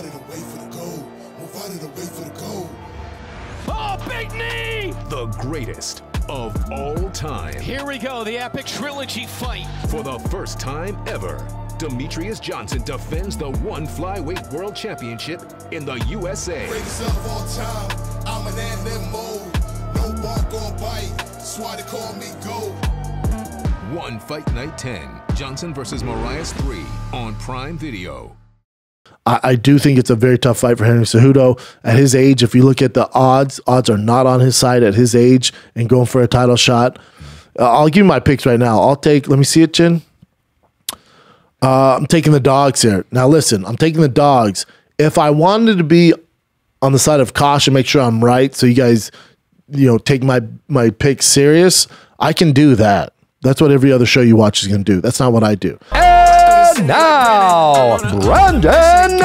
out of the way for the gold. Move out of the way for the gold. Oh, big knee! The greatest of all time. Here we go, the epic trilogy fight. For the first time ever, Demetrious Johnson defends the one flyweight world championship in the USA. Greatest of all time. I'm an animal. No bark or bite. That's why they call me gold. One Fight Night 10, Johnson versus Moraes 3 on Prime Video. I, I do think it's a very tough fight for Henry Cejudo at his age. If you look at the odds, odds are not on his side at his age and going for a title shot. Uh, I'll give you my picks right now. I'll take. Let me see it, Chin. Uh, I'm taking the dogs here. Now listen, I'm taking the dogs. If I wanted to be on the side of caution, make sure I'm right, so you guys, you know, take my my picks serious. I can do that. That's what every other show you watch is going to do. That's not what I do. And now, Brendan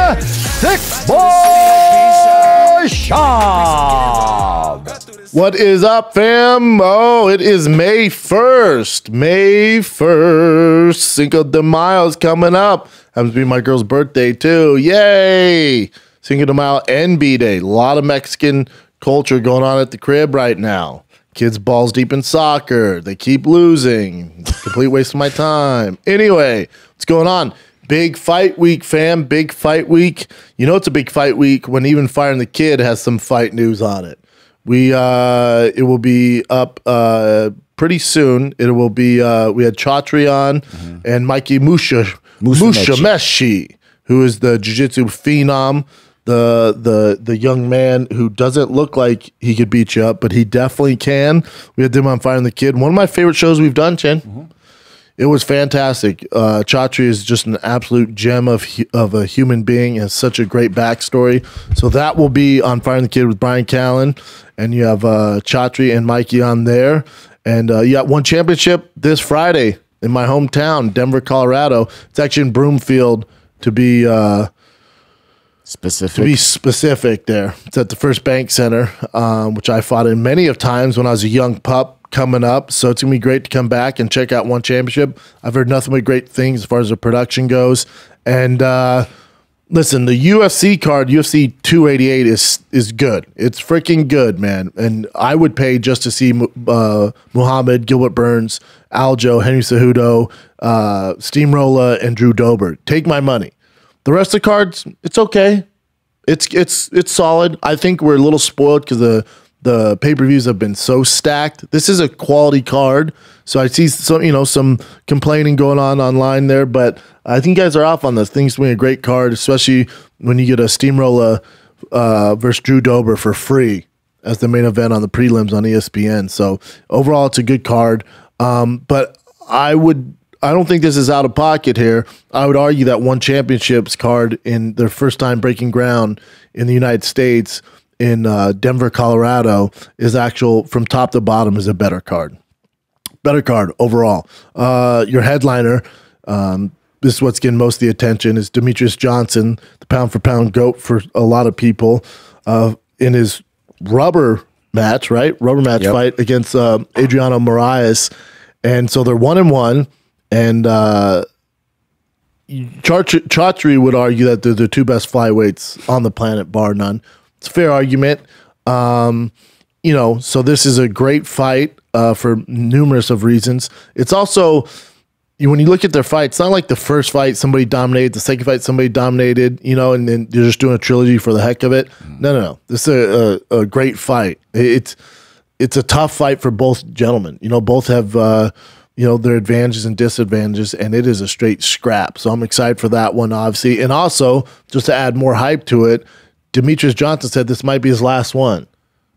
Boy Schaub. What is up, fam? Oh, it is May 1st. May 1st. Cinco de Mayo's coming up. Happens to be my girl's birthday, too. Yay! Cinco de Mayo and B Day. A lot of Mexican culture going on at the crib right now. Kids balls deep in soccer. They keep losing. Complete waste of my time. Anyway, what's going on? Big fight week, fam. Big fight week. You know it's a big fight week when even Fighter and the Kid has some fight news on it. We uh it will be up uh pretty soon. It will be uh we had Chatri on and Mikey Musha Musumeci, who is the jiu-jitsu phenom, the the the young man who doesn't look like he could beat you up, but he definitely can. We had them on Fighter and the Kid. One of my favorite shows we've done, Chen. It was fantastic. Uh, Chatri is just an absolute gem of of a human being. Has such a great backstory. So that will be on Fighter and the Kid with Brian Callen, and you have uh, Chatri and Mikey on there, and uh, you got one championship this Friday in my hometown, Denver, Colorado. It's actually in Broomfield to be uh, Specific. to be specific. There, it's at the First Bank Center, um, which I fought in many of times when I was a young pup coming up. So it's gonna be great to come back and check out one championship. I've heard nothing but great things as far as the production goes. And uh, listen, the UFC card, UFC 288 is is good. It's freaking good, man. And I would pay just to see uh, Muhammad, Gilbert Burns, Aljo, Henry Cejudo, uh, Steamrolla, and Drew Dober. Take my money. The rest of the cards, it's okay. It's it's it's solid. I think we're a little spoiled because the the pay per views have been so stacked. This is a quality card, so I see some you know some complaining going on online there, but I think you guys are off on this. Things being a great card, especially when you get a steamroller uh, versus Drew Dober for free as the main event on the prelims on ESPN. So overall, it's a good card. Um, but I would I don't think this is out of pocket here. I would argue that one championships card in their first time breaking ground in the United States in uh, Denver, Colorado, is actual from top to bottom is a better card. Better card overall. Uh, your headliner, um, this is what's getting most of the attention, is Demetrious Johnson, the pound for pound goat for a lot of people, uh, in his rubber match, right? Rubber match Yep. fight against uh, Adriano Moraes. And so they're one and one. And uh, Chart- would argue that they're the two best flyweights on the planet, bar none. It's a fair argument. Um, you know, so this is a great fight uh, for numerous of reasons. It's also you- when you look at their fight, it's not like the first fight somebody dominated, the second fight somebody dominated, you know, and then you're just doing a trilogy for the heck of it. No, no, no. This is a, a, a great fight. It's it's a tough fight for both gentlemen. You know, both have uh, you know their advantages and disadvantages, and it is a straight scrap. So I'm excited for that one, obviously, and also just to add more hype to it, Demetrious Johnson said this might be his last one.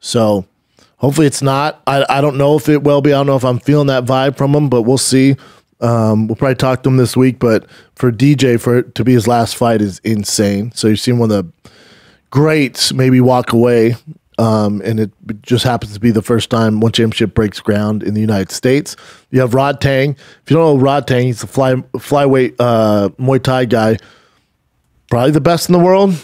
So hopefully it's not. I, I don't know if it will be. I don't know if I'm feeling that vibe from him, but we'll see. Um, we'll probably talk to him this week. But for DJ, for it to be his last fight is insane. So you've seen one of the greats maybe walk away. Um, and it just happens to be the first time one championship breaks ground in the United States. You have Rodtang. If you don't know Rodtang, he's a fly flyweight uh, Muay Thai guy, probably the best in the world.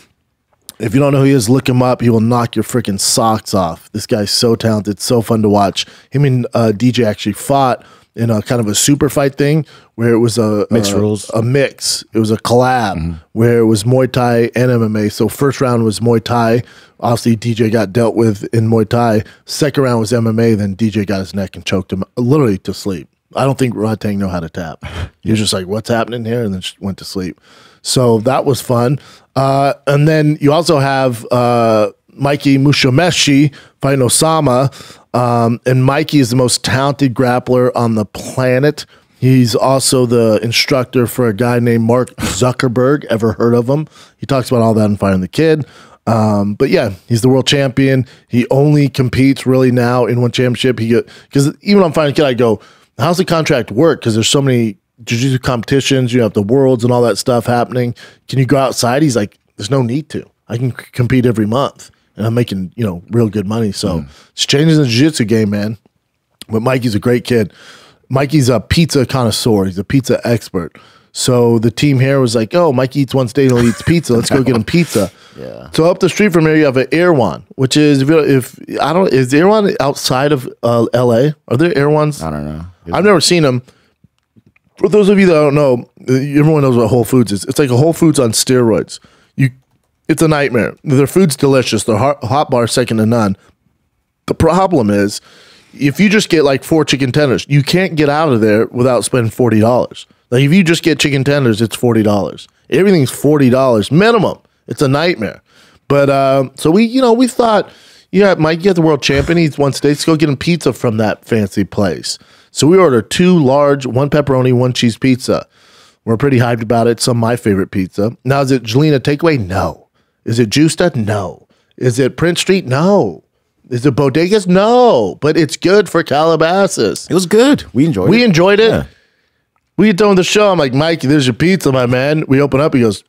If you don't know who he is, look him up. He will knock your freaking socks off. This guy's so talented, so fun to watch. Him and uh, DJ actually fought in a kind of a super fight thing where it was a Mixed a, rules. a mix. It was a collab where it was Muay Thai and MMA. So first round was Muay Thai. Obviously, DJ got dealt with in Muay Thai. Second round was MMA. Then DJ got his neck and choked him literally to sleep. I don't think Rodtang know how to tap. He was just like, "What's happening here?" and then went to sleep. So that was fun. Uh, and then you also have uh, Mikey Musumeci fighting Osama. Um, and Mikey is the most talented grappler on the planet. He's also the instructor for a guy named Mark Zuckerberg. Ever heard of him? He talks about all that in Fighter and the Kid. Um, but yeah, he's the world champion. He only competes really now in one championship. He because even on Fighter and the Kid, I go, how's the contract work? Because there's so many jiu-jitsu competitions. You have the worlds and all that stuff happening. Can you go outside? He's like, there's no need to. I can compete every month, and I'm making you know real good money. So it's changing the jiu-jitsu game, man. But Mikey's a great kid. Mikey's a pizza connoisseur. He's a pizza expert. So the team here was like, "Oh, Mikey eats one steak and he eats pizza. Let's go get him pizza." Yeah. So up the street from here, you have an Erewhon, which is if, if I don't is Erewhon outside of uh, L.A. Are there Erewhons? I don't know. I've never seen them. For those of you that don't know, everyone knows what Whole Foods is. It's like a Whole Foods on steroids. You, it's a nightmare. Their food's delicious. Their hot, bar second to none. The problem is, if you just get like four chicken tenders, you can't get out of there without spending forty dollars. Like if you just get chicken tenders, it's forty dollars. Everything's forty dollars minimum. It's a nightmare. But uh, so we, you know, we thought, yeah, Mike, you got the world champion. He's one state. Let's go get him pizza from that fancy place. So we ordered two large, one pepperoni, one cheese pizza. We're pretty hyped about it. Some of my favorite pizza. Now, is it Jelena takeaway? No. Is it Justa? No. Is it Prince Street? No. Is it Bodegas? No. But it's good for Calabasas. It was good. We enjoyed We it. We enjoyed it. Yeah. We get done with the show. I'm like, Mikey, there's your pizza, my man. We open up. He goes,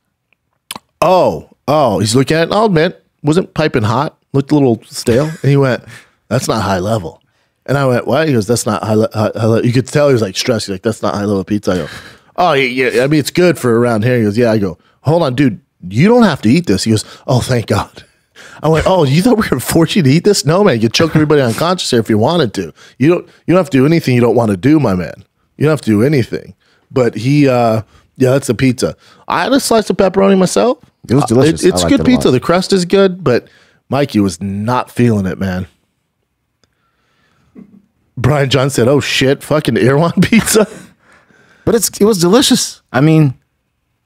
Oh, oh. He's looking at it. I'll admit, wasn't piping hot. Looked a little stale. And he went, That's not high level. And I went, What? He goes, That's not high, le- high, high level. You could tell he was like stressed. He's like, That's not high level pizza. I go, Oh, yeah, yeah. I mean, it's good for around here. He goes, Yeah. I go, Hold on, dude. You don't have to eat this. He goes, Oh, thank God. I went, oh, you thought we were gonna force you to eat this? No, man, you choke everybody unconscious here if you wanted to. You don't you don't have to do anything you don't want to do, my man. You don't have to do anything. But he uh yeah, that's a pizza. I had a slice of pepperoni myself. It was Uh, delicious. it's good it pizza. The crust is good, but Mikey was not feeling it, man. Brian John said, "Oh shit, fucking Erewhon pizza." But it's it was delicious. I mean,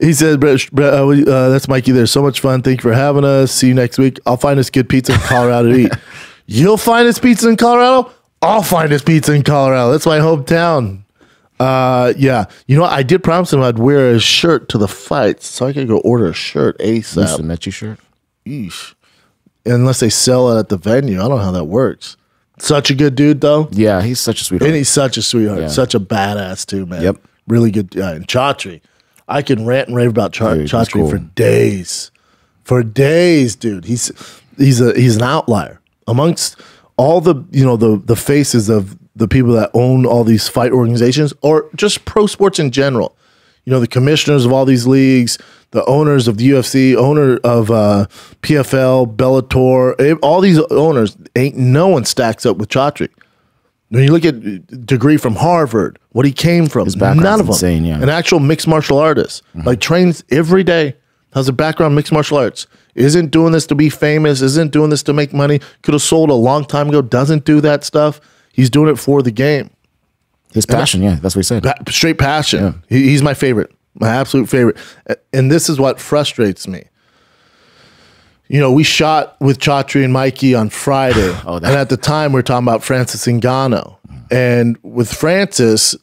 He said, "Brett, Brett, uh, we- uh, "That's Mikey. There, so much fun. Thank you for having us. See you next week. I'll find us good pizza in Colorado to eat. You'll find us pizza in Colorado. I'll find us pizza in Colorado. That's my hometown. Uh, yeah. You know, what? I did promise him I'd wear a shirt to the fights, so I could go order a shirt. ASAP. Mechie shirt. Yeesh. Unless they sell it at the venue, I don't know how that works. Such a good dude, though. Yeah, he's such a sweetheart. And he's such a sweetheart, Yeah. such a badass too, man. Yep. really good. guy. and Chatri, I can rant and rave about Dude, Chatri cool. for days, for days, dude. He's he's a he's an outlier amongst all the you know the the faces of the people that own all these fight organizations or just pro sports in general. You know the commissioners of all these leagues, the owners of the UFC, owner of uh, PFL, Bellator, eh, all these owners. Ain't no one stacks up with Chatri. When you look at uh, degree from Harvard, what he came from, none of them. insane, yeah. An actual mixed martial artist, mm-hmm. like trains every day, has a background in mixed martial arts. Isn't doing this to be famous. Isn't doing this to make money. Could have sold a long time ago. Doesn't do that stuff. He's doing it for the game. His passion, yeah, that's what he said. Pa- straight passion. He, he's my favorite, my absolute favorite. And this is what frustrates me. You know, we shot with Chatri and Mikey on Friday, Oh, and at the time we are talking about Francis Ngannou. And with Francis,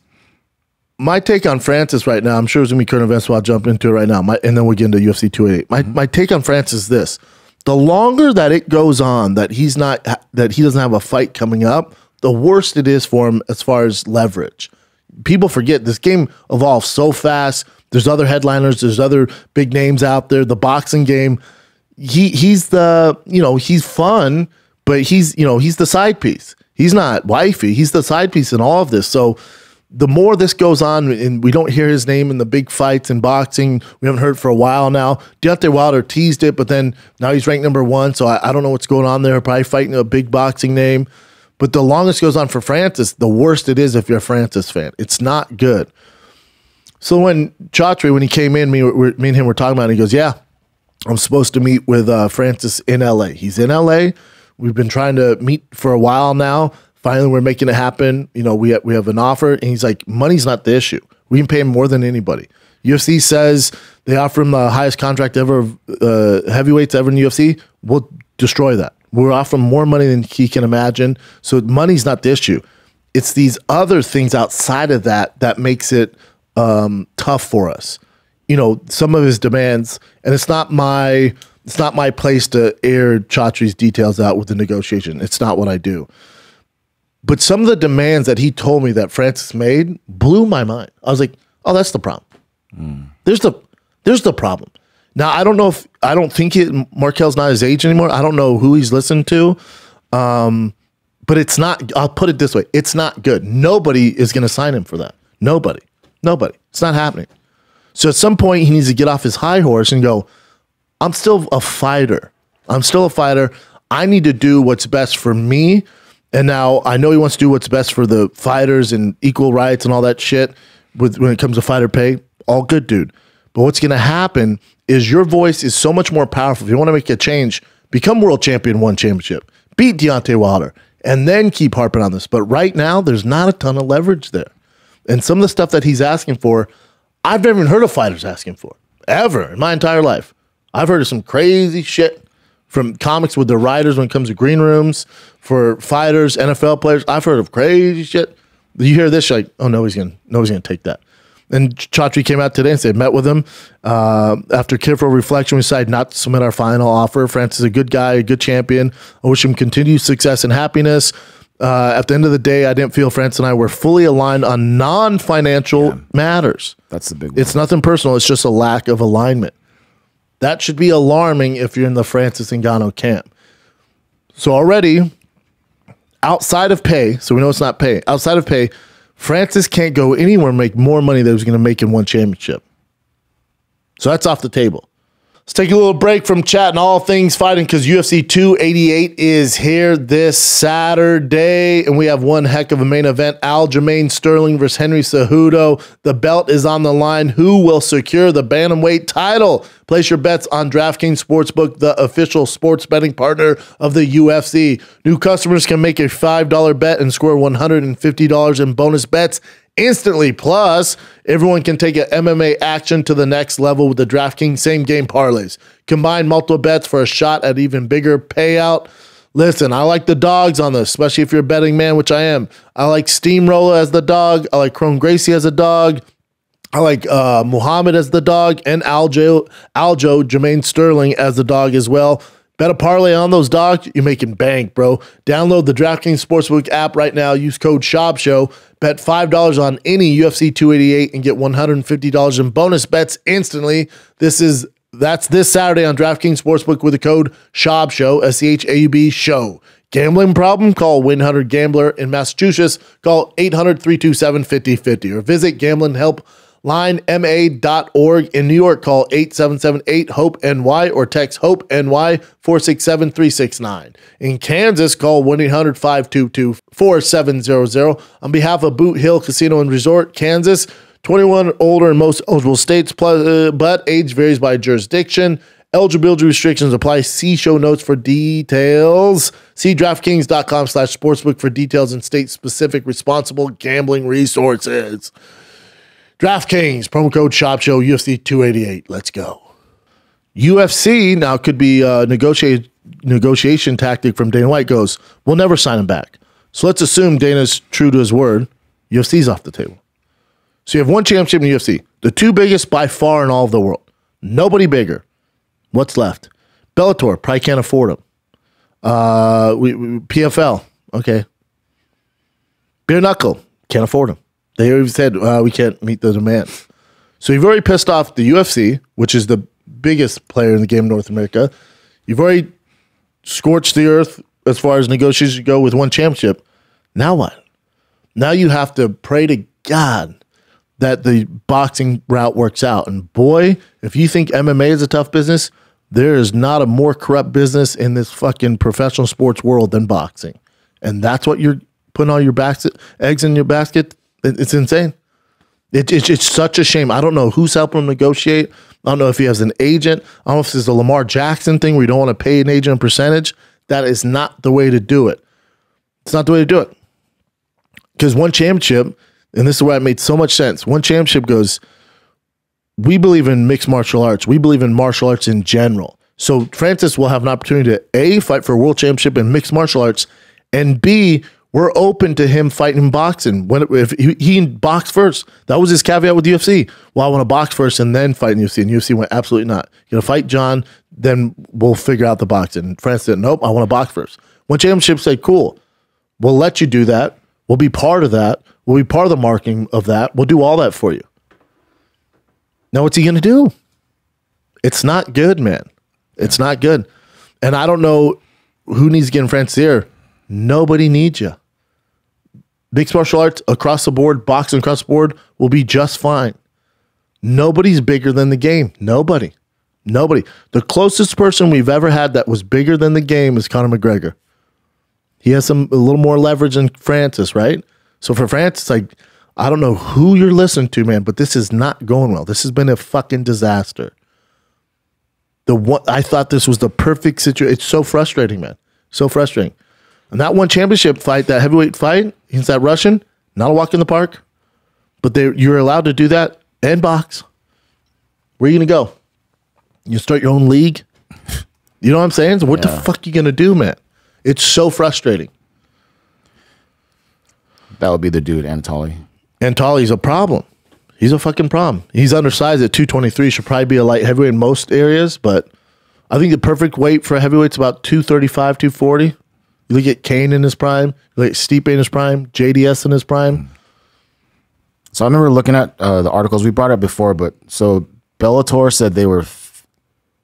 my take on Francis right now, I'm sure it's gonna be current events, so I'll jump into it right now. My, and then we'll get into UFC 288. My mm-hmm. my take on Francis is this: the longer that it goes on, that he's not that he doesn't have a fight coming up, the worse it is for him as far as leverage. People forget this game evolves so fast. There's other headliners, there's other big names out there. The boxing game, he he's the you know he's fun, but he's you know he's the side piece. He's not wifey. He's the side piece in all of this. So the more this goes on, and we don't hear his name in the big fights in boxing, we haven't heard for a while now. Deontay Wilder teased it, but then now he's ranked number one. So I, I don't know what's going on there. Probably fighting a big boxing name. But the longest goes on for Francis, the worst it is if you're a Francis fan. It's not good. So when Chatri, when he came in, me, me and him were talking about it. He goes, "Yeah, I'm supposed to meet with uh, Francis in LA. He's in LA. We've been trying to meet for a while now. Finally, we're making it happen. You know, we have, we have an offer." And he's like, "Money's not the issue. We can pay him more than anybody." UFC says they offer him the highest contract ever, uh, heavyweights ever in UFC. We'll destroy that. We're offering more money than he can imagine. So money's not the issue. It's these other things outside of that that makes it um, tough for us. You know, some of his demands, and it's not my it's not my place to air Chatri's details out with the negotiation. It's not what I do. But some of the demands that he told me that Francis made blew my mind. I was like, oh, that's the problem. There's the there's the problem. Now I don't know if I don't think it, Marquel's not his age anymore. I don't know who he's listened to, um, but it's not. I'll put it this way: it's not good. Nobody is going to sign him for that. Nobody, nobody. It's not happening. So at some point he needs to get off his high horse and go. I'm still a fighter. I'm still a fighter. I need to do what's best for me. And now I know he wants to do what's best for the fighters and equal rights and all that shit with when it comes to fighter pay. All good, dude. But what's going to happen is your voice is so much more powerful. If you want to make a change, become world champion, one championship, beat Deontay Wilder, and then keep harping on this. But right now, there's not a ton of leverage there. And some of the stuff that he's asking for, I've never even heard of fighters asking for ever in my entire life. I've heard of some crazy shit from comics with the writers when it comes to green rooms for fighters, NFL players. I've heard of crazy shit. You hear this, like, oh, nobody's gonna, nobody's gonna take that. And Chatri came out today and said, met with him. Uh, after careful reflection, we decided not to submit our final offer. Francis is a good guy, a good champion. I wish him continued success and happiness. Uh, at the end of the day, I didn't feel Francis and I were fully aligned on non financial matters. That's the big one. It's nothing personal, it's just a lack of alignment. That should be alarming if you're in the Francis Ngannou camp. So already, outside of pay, so we know it's not pay. Outside of pay, Francis can't go anywhere and make more money than he was going to make in one championship. So that's off the table. Let's take a little break from chatting all things fighting because UFC 288 is here this Saturday, and we have one heck of a main event: Aljamain Sterling versus Henry Cejudo. The belt is on the line. Who will secure the bantamweight title? Place your bets on DraftKings Sportsbook, the official sports betting partner of the UFC. New customers can make a $5 bet and score $150 in bonus bets instantly. Plus, everyone can take an MMA action to the next level with the DraftKings same game parlays. Combine multiple bets for a shot at even bigger payout. Listen, I like the dogs on this, especially if you're a betting man, which I am. I like Steamrolla as the dog. I like Kron Gracie as a dog. I like uh, Muhammad as the dog and Aljo, Aljo, Jermaine Sterling as the dog as well. Bet a parlay on those dogs, you're making bank, bro. Download the DraftKings Sportsbook app right now. Use code SCHAUB Bet $5 on any UFC 288 and get $150 in bonus bets instantly. This is that's this Saturday on DraftKings Sportsbook with the code SCHAUB Show, S C H A U B Show. Gambling problem? Call Win 100 Gambler in Massachusetts. Call 800 327 5050 or visit gamblinghelplinema.org in New York. Call 877 HOPE NY or text HOPE NY 467 369. In Kansas, call 1 800 522 4700. On behalf of Boot Hill Casino and Resort, Kansas, 21 older in most eligible states, plus, uh, but age varies by jurisdiction. Eligibility restrictions apply. See show notes for details. See DraftKings.com slash sportsbook for details and state-specific responsible gambling resources. DraftKings, promo code SCHAUBSHOW, UFC 288. Let's go. UFC now could be a negotiate, negotiation tactic from Dana White goes, we'll never sign him back. So let's assume Dana's true to his word. UFC's off the table. So you have one championship in the UFC, the two biggest by far in all of the world. Nobody bigger. What's left? Bellator probably can't afford them. Uh, we, we- PFL okay. Bare knuckle can't afford them. They already said uh, we can't meet the demand. So you've already pissed off the UFC, which is the biggest player in the game in North America. You've already scorched the earth as far as negotiations go with one championship. Now what? Now you have to pray to God that the boxing route works out. And boy, if you think MMA is a tough business, there is not a more corrupt business in this fucking professional sports world than boxing. and that's what you're putting all your basket eggs in your basket. It- It's insane. It, it's it's such a shame. I don't know who's helping him negotiate. I don't know if he has an agent. I don't know if this is a Lamar Jackson thing where you don't want to pay an agent a percentage. That is not the way to do it. It's not the way to do it. Because one championship, and this is where it made so much sense. One championship goes, we believe in mixed martial arts. We believe in martial arts in general. So Francis will have an opportunity to A, fight for a world championship in mixed martial arts, and B, we're open to him fighting boxing. When if he, he boxed first, that was his caveat with UFC. Well, I want to box first and then fight in UFC. And UFC went absolutely not. You're gonna fight Jon, then we'll figure out the boxing. And Francis said, nope, I want to box first. One championship said, cool, we'll let you do that. We'll be part of that. We'll be part of the marking of that. We'll do all that for you. Now, what's he gonna do? It's not good, man. It's not good. And I don't know who needs to get in. Nobody needs you. Mixed martial arts across the board, boxing across the board will be just fine. Nobody's bigger than the game. Nobody. Nobody. The closest person we've ever had that was bigger than the game is Conor McGregor. He has some a little more leverage than Francis, right? So for Francis, like I don't know who you're listening to, man, but this is not going well. This has been a fucking disaster. The one I thought this was the perfect situation. It's so frustrating, man. So frustrating. And that one championship fight, that heavyweight fight against that Russian, not a walk in the park. But they you're allowed to do that and box. Where are you gonna go? You start your own league? You know what I'm saying? So what the Yeah. fuck you gonna do, man? It's so frustrating. That would be the dude, Anatoly. And Tolly's a problem. He's a fucking problem. He's undersized at 223. Should probably be a light heavyweight in most areas, but I think the perfect weight for a heavyweight's about 235, 240. You look at Cain in his prime, you look at Stipe in his prime, JDS in his prime. So I remember looking at uh, the articles we brought up before, but so Bellator said they were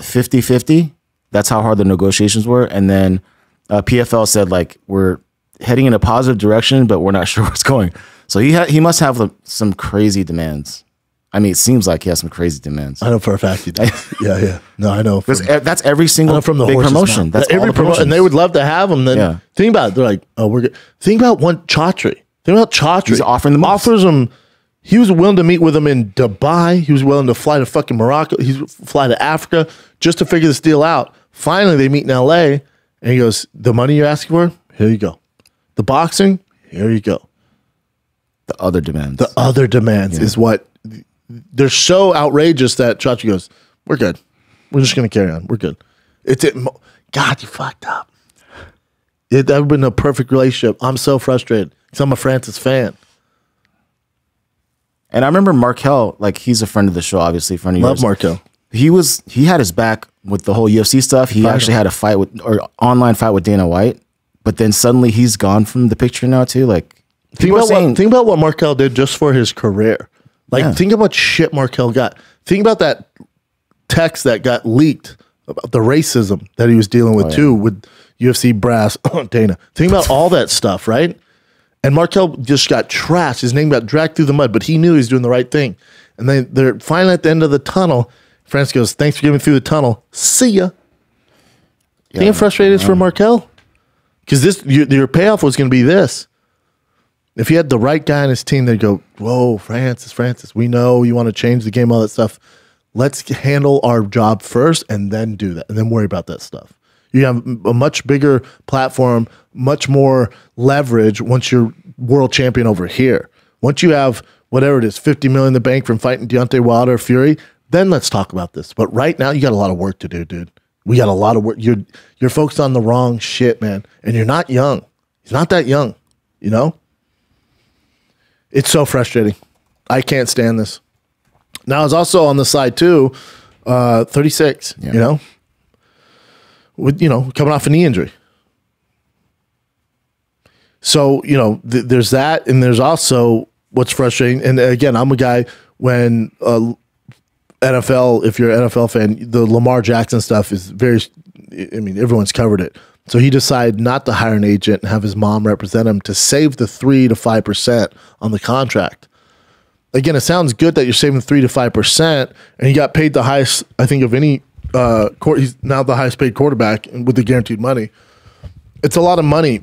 50 50. That's how hard the negotiations were. And then uh, PFL said, like, we're heading in a positive direction, but we're not sure what's going. So he, ha- he must have some crazy demands. I mean, it seems like he has some crazy demands. I know for a fact he does. yeah, yeah. No, I know. From, that's every single from the big promotion. mouth. That's every the promotion. And they would love to have him. Then Yeah. think about it. They're like, oh, we're good. Think about one Chatri. Think about Chatri. He's offering the most. Offers him. He was willing to meet with him in Dubai. He was willing to fly to fucking Morocco. He's fly to Africa just to figure this deal out. Finally, they meet in L.A. and he goes, "The money you're asking for, here you go. The boxing, here you go. the other demands. The other demands is what they're so outrageous that Chatri goes, "We're good. We're just gonna carry on. We're good." It's it. God, you fucked up. It, that would have been a perfect relationship. I'm so frustrated because I'm a Francis fan. and I remember Marquel, like, he's a friend of the show, obviously, friend of Love yours. Marquel. he was he had his back with the whole UFC stuff. He actually had a fight with or online fight with Dana White, but then suddenly he's gone from the picture now too. Like Think about saying, what think about what Marquel did just for his career. Like Yeah. think about shit Marquel got. Think about that text that got leaked about the racism that he was dealing Oh, with too with UFC brass Dana. Think about all that stuff, right? And Marquel just got trashed. His name got dragged through the mud, but he knew he was doing the right thing. And then they're finally at the end of the tunnel. France goes, "Thanks for getting through the tunnel. See ya." Think how frustrated is for Marquel? Because this your, your payoff was going to be this. If he had the right guy on his team, they'd go, "Whoa, Francis, Francis, we know you want to change the game, all that stuff. Let's handle our job first, and then do that, and then worry about that stuff." You have a much bigger platform, much more leverage once you're world champion over here. Once you have whatever it is, fifty million in the bank from fighting Deontay Wilder Fury, then let's talk about this. But right now, you got a lot of work to do, dude. We got a lot of work. You're you're focused on the wrong shit, man, and you're not young. He's not that young, you know. It's so frustrating. I can't stand this. Now it's also on the side too, uh, 36. You know, with you know coming off a knee injury. So you know, th- there's that, and there's also what's frustrating. And again, I'm a guy when uh, NFL, if you're an NFL fan, the Lamar Jackson stuff is very. I mean, everyone's covered it. So he decided not to hire an agent and have his mom represent him to save the three to five percent on the contract. Again, it sounds good that you're saving three to five percent, and he got paid the highest, I think, of any. Uh, court, he's now the highest paid quarterback with the guaranteed money. It's a lot of money.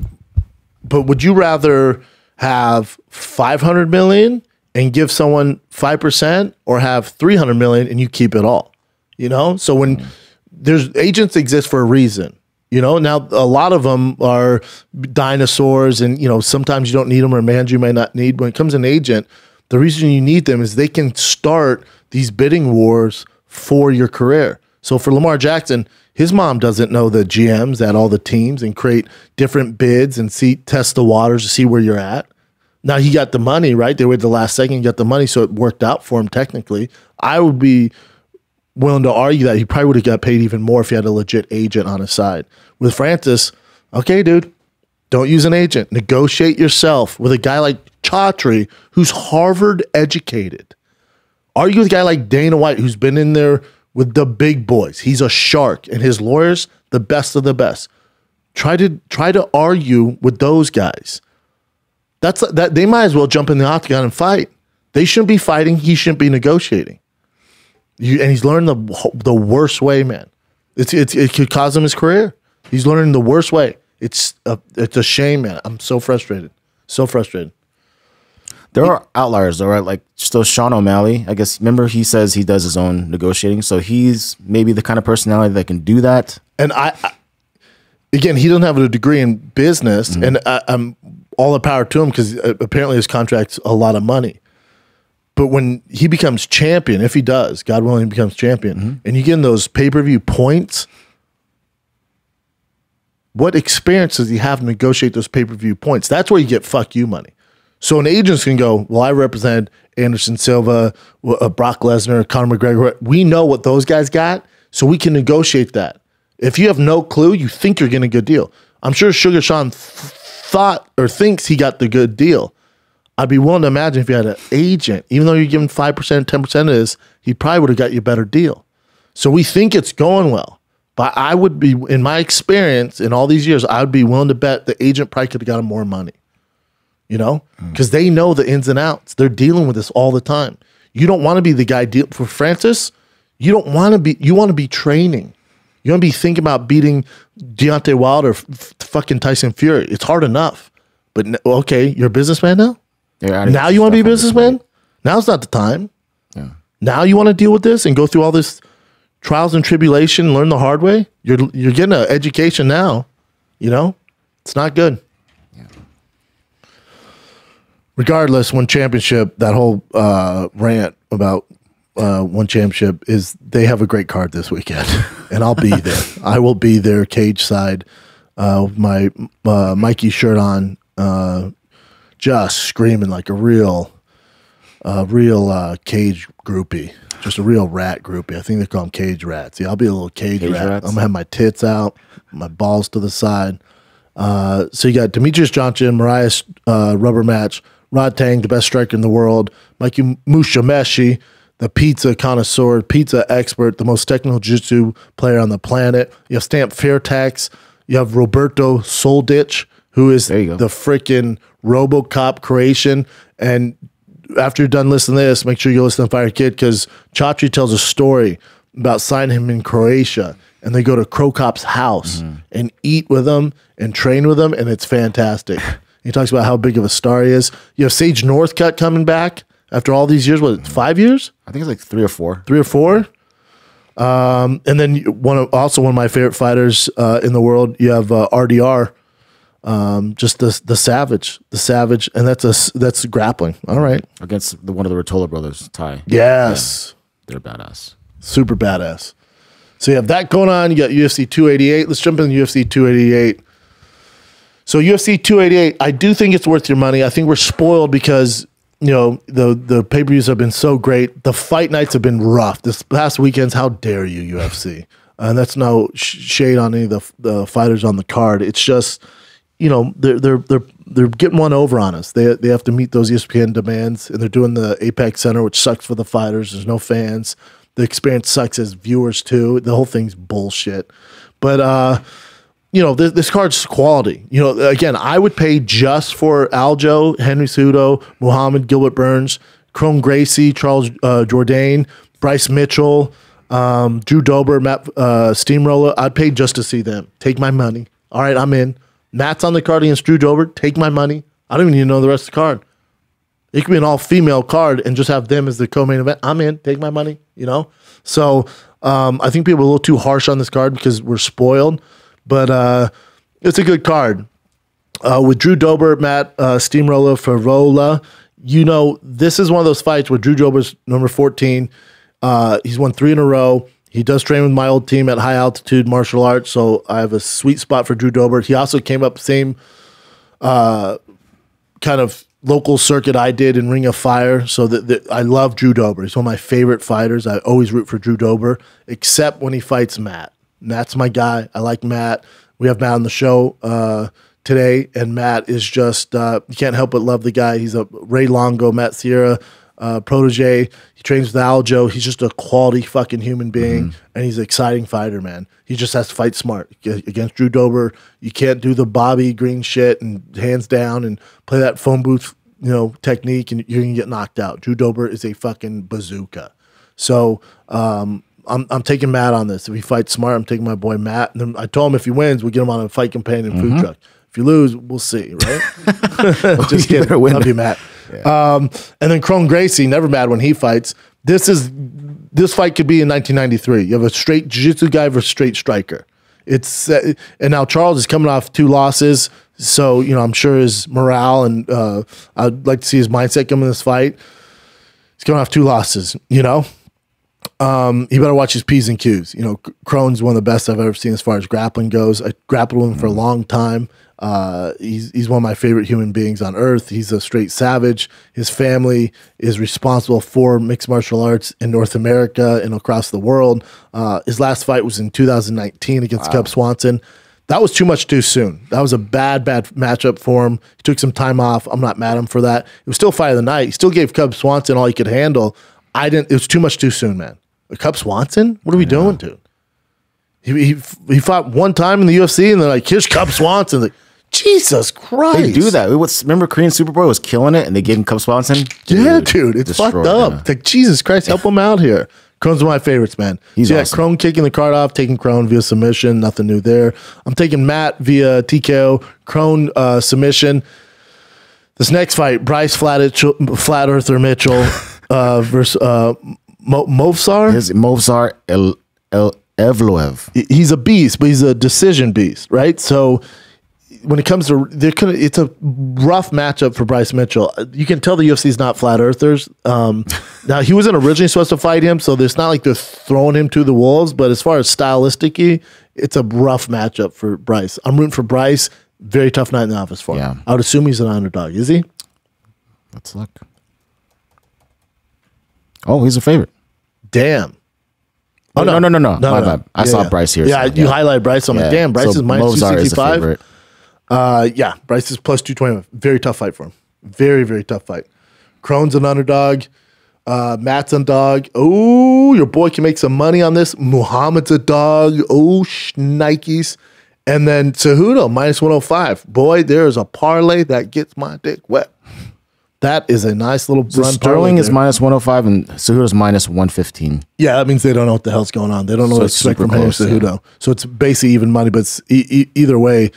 But would you rather have 500 million and give someone 5% or have 300 million and you keep it all? You know? So when there's agents exist for a reason. You know, now a lot of them are dinosaurs, and you know sometimes you don't need them, or manager you might not need. When it comes to an agent, the reason you need them is they can start these bidding wars for your career. So for Lamar Jackson, his mom doesn't know the GMs at all the teams and create different bids and see test the waters to see where you're at. Now he got the money, right? They waited the last second, got the money, so it worked out for him technically. I would be willing to argue that he probably would have got paid even more if he had a legit agent on his side. With Francis, okay, dude, don't use an agent. Negotiate yourself with a guy like Chatri, who's Harvard educated. Argue with a guy like Dana White, who's been in there with the big boys. He's a shark, and his lawyers, the best of the best. Try to try to argue with those guys. That's that they might as well jump in the octagon and fight. They shouldn't be fighting. He shouldn't be negotiating. You, and he's learned the the worst way, man. It's, it's it could cost him his career. He's learning the worst way. It's a, it's a shame, man. I'm so frustrated, so frustrated. There are outliers though, right? Like still Sean O'Malley. I guess remember he says he does his own negotiating, so he's maybe the kind of personality that can do that. And I, I again, he doesn't have a degree in business, mm-hmm. and I, I'm all the power to him because uh, apparently his contract's a lot of money. But when he becomes champion, if he does, God willing, he becomes champion, and you get in those pay per view points, what experience does he have to negotiate those pay per view points? That's where you get fuck you money. So an agent can go, well, I represent Anderson Silva, uh, Brock Lesnar, Conor McGregor. We know what those guys got, so we can negotiate that. If you have no clue, you think you're getting a good deal. I'm sure Sugar Sean th- thought or thinks he got the good deal. I'd be willing to imagine if you had an agent, even though you're giving 5%, 10% of this, he probably would have got you a better deal. So we think it's going well. But I would be, in my experience, in all these years, I would be willing to bet the agent probably could have gotten him more money. You know, hmm. because they know the ins and outs. They're dealing with this all the time. You don't want to be the guy deal for Francis. You don't want to be. You want to be training. You want to be thinking about beating Deontay Wilder, f- fucking Tyson Fury. It's hard enough. But okay, you're a businessman now. Now you want to be a businessman. Now's not the time. Yeah. Now you want to deal with this and go through all this trials and tribulation, learn the hard way. You're you're getting an education now. You know, it's not good. Regardless, one championship, that whole uh, rant about uh, one championship is they have a great card this weekend, and I'll be there. I will be there, cage side, uh, with my uh, Mikey shirt on, uh, just screaming like a real a real uh, cage groupie, just a real rat groupie. I think they call them cage rats. Yeah, I'll be a little cage, Cage rat. rats? I'm gonna have my tits out, my balls to the side. Uh, so you got Demetrious Johnson, Moraes uh, rubber match, Rodtang, the best striker in the world, Mikey Musumeci, the pizza connoisseur, pizza expert, the most technical jiu-jitsu player on the planet. You have Stamp Fairtex. You have Roberto Soldich, who is There you go. the freaking RoboCop creation. And after you're done listening to this, make sure you listen to Fire Kid because Chatri tells a story about signing him in Croatia. And they go to Cro Cop's house Mm-hmm. and eat with him and train with him, and it's fantastic. he talks about how big of a star he is. You have Sage Northcutt coming back after all these years. What, five years? I think it's like three or four. three or four. Um, and then one of, also one of my favorite fighters uh, in the world. You have uh, RDR, um, just the the savage, the savage, and that's a that's grappling. All right, against the one of the Ruotolo brothers, Ty. yes, They're badass. super badass. So you have that going on. You got UFC 288. Let's jump into UFC 288. So UFC 288, I do think it's worth your money. I think we're spoiled because you know the the pay per views have been so great. The fight nights have been rough. This past weekends, how dare you UFC? And that's no sh- shade on any of the, the fighters on the card. It's just you know they're they're they're they're getting one over on us. They they have to meet those ESPN demands, and they're doing the Apex Center, which sucks for the fighters. There's no fans. The experience sucks as viewers too. The whole thing's bullshit. But uh, you know this, this card's quality. You know, again, I would pay just for Aljo, Henry Cejudo, Muhammad Gilbert Burns, Kron Gracie, Charles uh, Jourdain, Bryce Mitchell, um, Drew Dober, Matt uh, Steamrolla. I'd pay just to see them. Take my money. All right, I'm in. Matt's on the card against Drew Dober. Take my money. I don't even need to know the rest of the card. It could be an all female card and just have them as the co main event. I'm in. Take my money. You know. So um, I think people are a little too harsh on this card because we're spoiled, but uh, it's a good card. Uh, with Drew Dober, Matt uh, Steamrolla Frevola, you know, this is one of those fights where Drew Dober's number 14. Uh, he's won three in a row. He does train with my old team at high altitude martial arts, so I have a sweet spot for Drew Dober. He also came up same uh, kind of local circuit I did in Ring of Fire. So that, that I love Drew Dober. He's one of my favorite fighters. I always root for Drew Dober, except when he fights Matt. Matt's my guy. I like Matt. We have Matt on the show uh, today, and Matt is just uh, you can't help but love the guy. He's a Ray Longo, Matt Serra uh, protege. He trains with Aljo. He's just a quality fucking human being, and he's an exciting fighter, man. He just has to fight smart against Drew Dober. You can't do the Bobby Green shit and hands down and play that phone booth, you know, technique, and you're gonna get knocked out. Drew Dober is a fucking bazooka. So um, I'm I'm taking Matt on this. If he fights smart, I'm taking my boy Matt. And then I told him if he wins, we get him on a fight companion food truck. If you lose, we'll see, right? Just kidding. win. Love you, Matt. Um, and then Kron Gracie, never mad when he fights. This is this fight could be in 1993. You have a straight jiu-jitsu guy versus straight striker. It's uh, and now Charles is coming off two losses, so you know I'm sure his morale and uh, I'd like to see his mindset come in this fight. He's coming off two losses, you know. Um, he better watch his p's and q's. You know, Kron's one of the best I've ever seen as far as grappling goes. I grappled with him for a long time. Uh, he's he's one of my favorite human beings on earth. He's a straight savage. His family is responsible for mixed martial arts in North America and across the world. Uh, his last fight was in 2019 against Cub Swanson. That was too much too soon. That was a bad, bad matchup for him. He took some time off. I'm not mad at him for that. It was still fight of the night. He still gave Cub Swanson all he could handle. I didn't. It was too much too soon, man. Cub Swanson? What are we doing, dude? He, he he fought one time in the UFC, and they're like, "Here's Cub Swanson." Like, Jesus Christ! They do that. It was, remember Korean Superboy was killing it, and they gave him Cub Swanson. Yeah, dude, it's fucked up. It's like Jesus Christ, help him out here. Kron's one of my favorites, man. He's so yeah, awesome. Kron kicking the card off, taking Kron via submission. Nothing new there. I'm taking Matt via TKO. Kron uh, submission. This next fight, Bryce Flat, Flat Earther Mitchell uh, versus uh, Mo- Movsar. His Movsar El, El Evloev. he's a beast, but he's a decision beast, right? So when it comes to they're kind of, it's a rough matchup for Bryce Mitchell. You can tell the UFC's not flat earthers. Um, now he wasn't originally supposed to fight him, so it's not like they're throwing him to the wolves. But as far as stylistically, it's a rough matchup for Bryce. I'm rooting for Bryce. Very tough night in the office for him. Yeah. I would assume he's an underdog. Is he? Let's look. Oh, he's a favorite. Damn. Oh, no, no, no, no. My bad. I saw Bryce here, Yeah, so, you yeah. highlight Bryce. I'm like, damn, Bryce So is minus a 265. favorite. Uh, yeah, Bryce is plus 220. Very tough fight for him. Very, very tough fight. Kron's an underdog. Uh, Matt's a dog. Oh, your boy can make some money on this. Muhammad's a dog. Oh, Nikes. And then Cejudo, minus 105. Boy, there is a parlay that gets my dick wet. That is a nice little So run Sterling is minus 105 and Cejudo's minus 115. Yeah, that means they don't know what the hell's going on. They don't know So what to expect from close, yeah. Cejudo. So it's basically even money, but it's e- e- either way,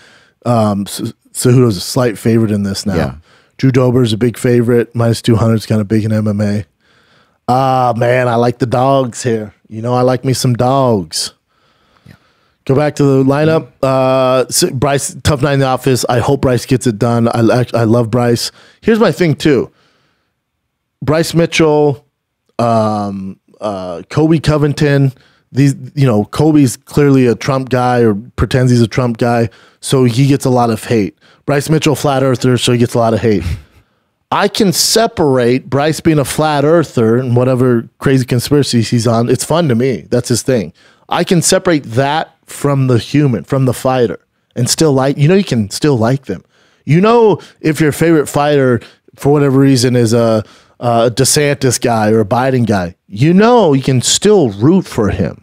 um, Ce- Cejudo's a slight favorite in this now. Yeah. Drew Dober's a big favorite. Minus 200 is kind of big in MMA. Ah, man, I like the dogs here. You know, I like me some dogs. Go back to the lineup. Uh, Bryce, tough night in the office. I hope Bryce gets it done. I, I love Bryce. Here's my thing, too Bryce Mitchell, um, uh, Colby Covington. These, you know, Colby's clearly a Trump guy or pretends he's a Trump guy, so he gets a lot of hate. Bryce Mitchell, flat earther, so he gets a lot of hate. I can separate Bryce being a flat earther and whatever crazy conspiracies he's on. It's fun to me. That's his thing. I can separate that from the human, from the fighter, and still like, you know, you can still like them. You know, if your favorite fighter, for whatever reason, is a, a DeSantis guy or a Biden guy, you know, you can still root for him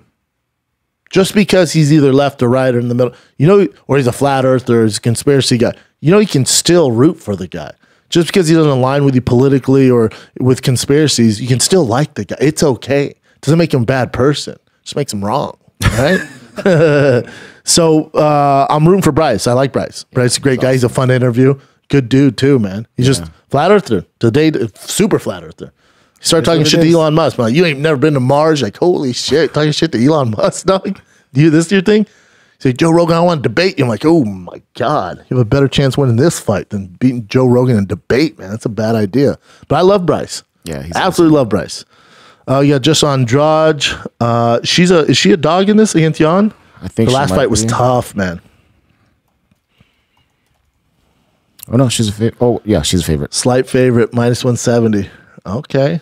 just because he's either left or right or in the middle, you know, or he's a flat earther he's a conspiracy guy, you know, you can still root for the guy. Just because he doesn't align with you politically or with conspiracies, you can still like the guy. It's okay. doesn't make him a bad person. Just makes him wrong, right? so uh, I'm rooting for Bryce. I like Bryce. Bryce is a great guy. He's a fun interview. Good dude too, man. He's just flat earther. Today, super flat earther. He started talking shit to. Elon Musk. Like, you ain't never been to Mars. Like, holy shit, talking shit to Elon Musk. No, you this your thing? Say Joe Rogan, I want to debate you. I'm like, oh my god, you have a better chance winning this fight than beating Joe Rogan in debate, man. That's a bad idea. But I love Bryce. Yeah, he's absolutely love Bryce. Uh, yeah, just on Drudge. Uh, she's a is she a dog in this against Jan? I think the last fight was be. tough, man. Oh no, she's a favorite. Oh yeah, she's a favorite. Slight favorite, minus 170. Okay.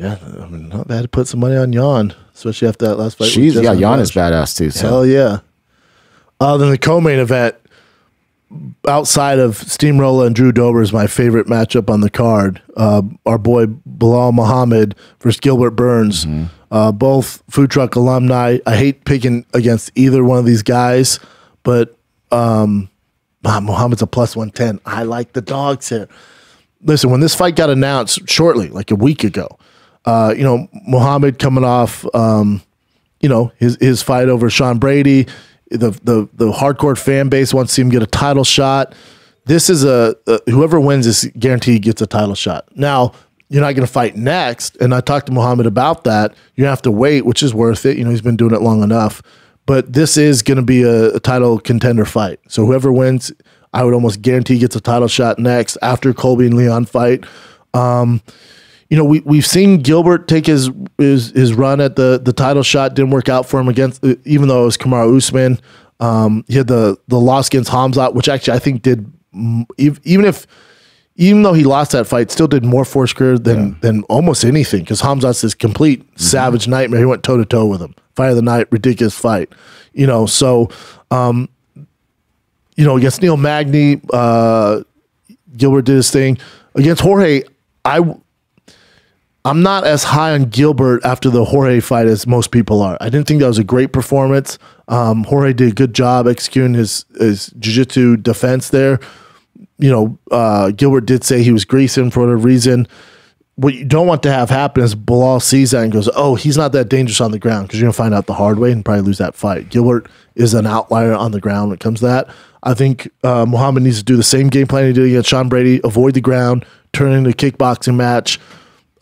Yeah, I mean, not bad to put some money on Jan, especially after that last fight. She's yeah, Jan is badass too. So Hell yeah. Uh, then the co-main event, outside of Steamrolla and Drew Dober, is my favorite matchup on the card. Uh, our boy Belal Muhammad versus Gilbert Burns, uh, both food truck alumni. I hate picking against either one of these guys, but um, ah, Muhammad's a plus one ten. I like the dogs here. Listen, when this fight got announced shortly, like a week ago, uh, you know Muhammad coming off. Um, you know his his fight over Sean Brady. The the the hardcore fan base wants to see him get a title shot. This is a, a whoever wins this guaranteed gets a title shot. Now you're not going to fight next, and I talked to Muhammad about that. You have to wait, which is worth it. You know he's been doing it long enough. But this is going to be a, a title contender fight. So whoever wins, I would almost guarantee gets a title shot next after Colby and Leon fight you know, we we've seen Gilbert take his his his run at the the title shot didn't work out for him against even though it was Kamaru Usman. Um, he had the the loss against Hamzat, which actually I think did even if even though he lost that fight, still did more for his career than than almost anything because Hamzat's this complete savage nightmare. He went toe to toe with him, fight of the night, ridiculous fight. You know, so um, you know against Neil Magny, uh, Gilbert did his thing against Jorge. I I'm not as high on Gilbert after the Jorge fight as most people are. I didn't think that was a great performance. Um, Jorge did a good job executing his his jiu-jitsu defense there. You know, uh, Gilbert did say he was greasing for whatever reason. What you don't want to have happen is Belal sees that and goes, "Oh, he's not that dangerous on the ground," because you're gonna find out the hard way and probably lose that fight. Gilbert is an outlier on the ground when it comes to that. I think uh, Muhammad needs to do the same game plan he did against Sean Brady: avoid the ground, turn into a kickboxing match.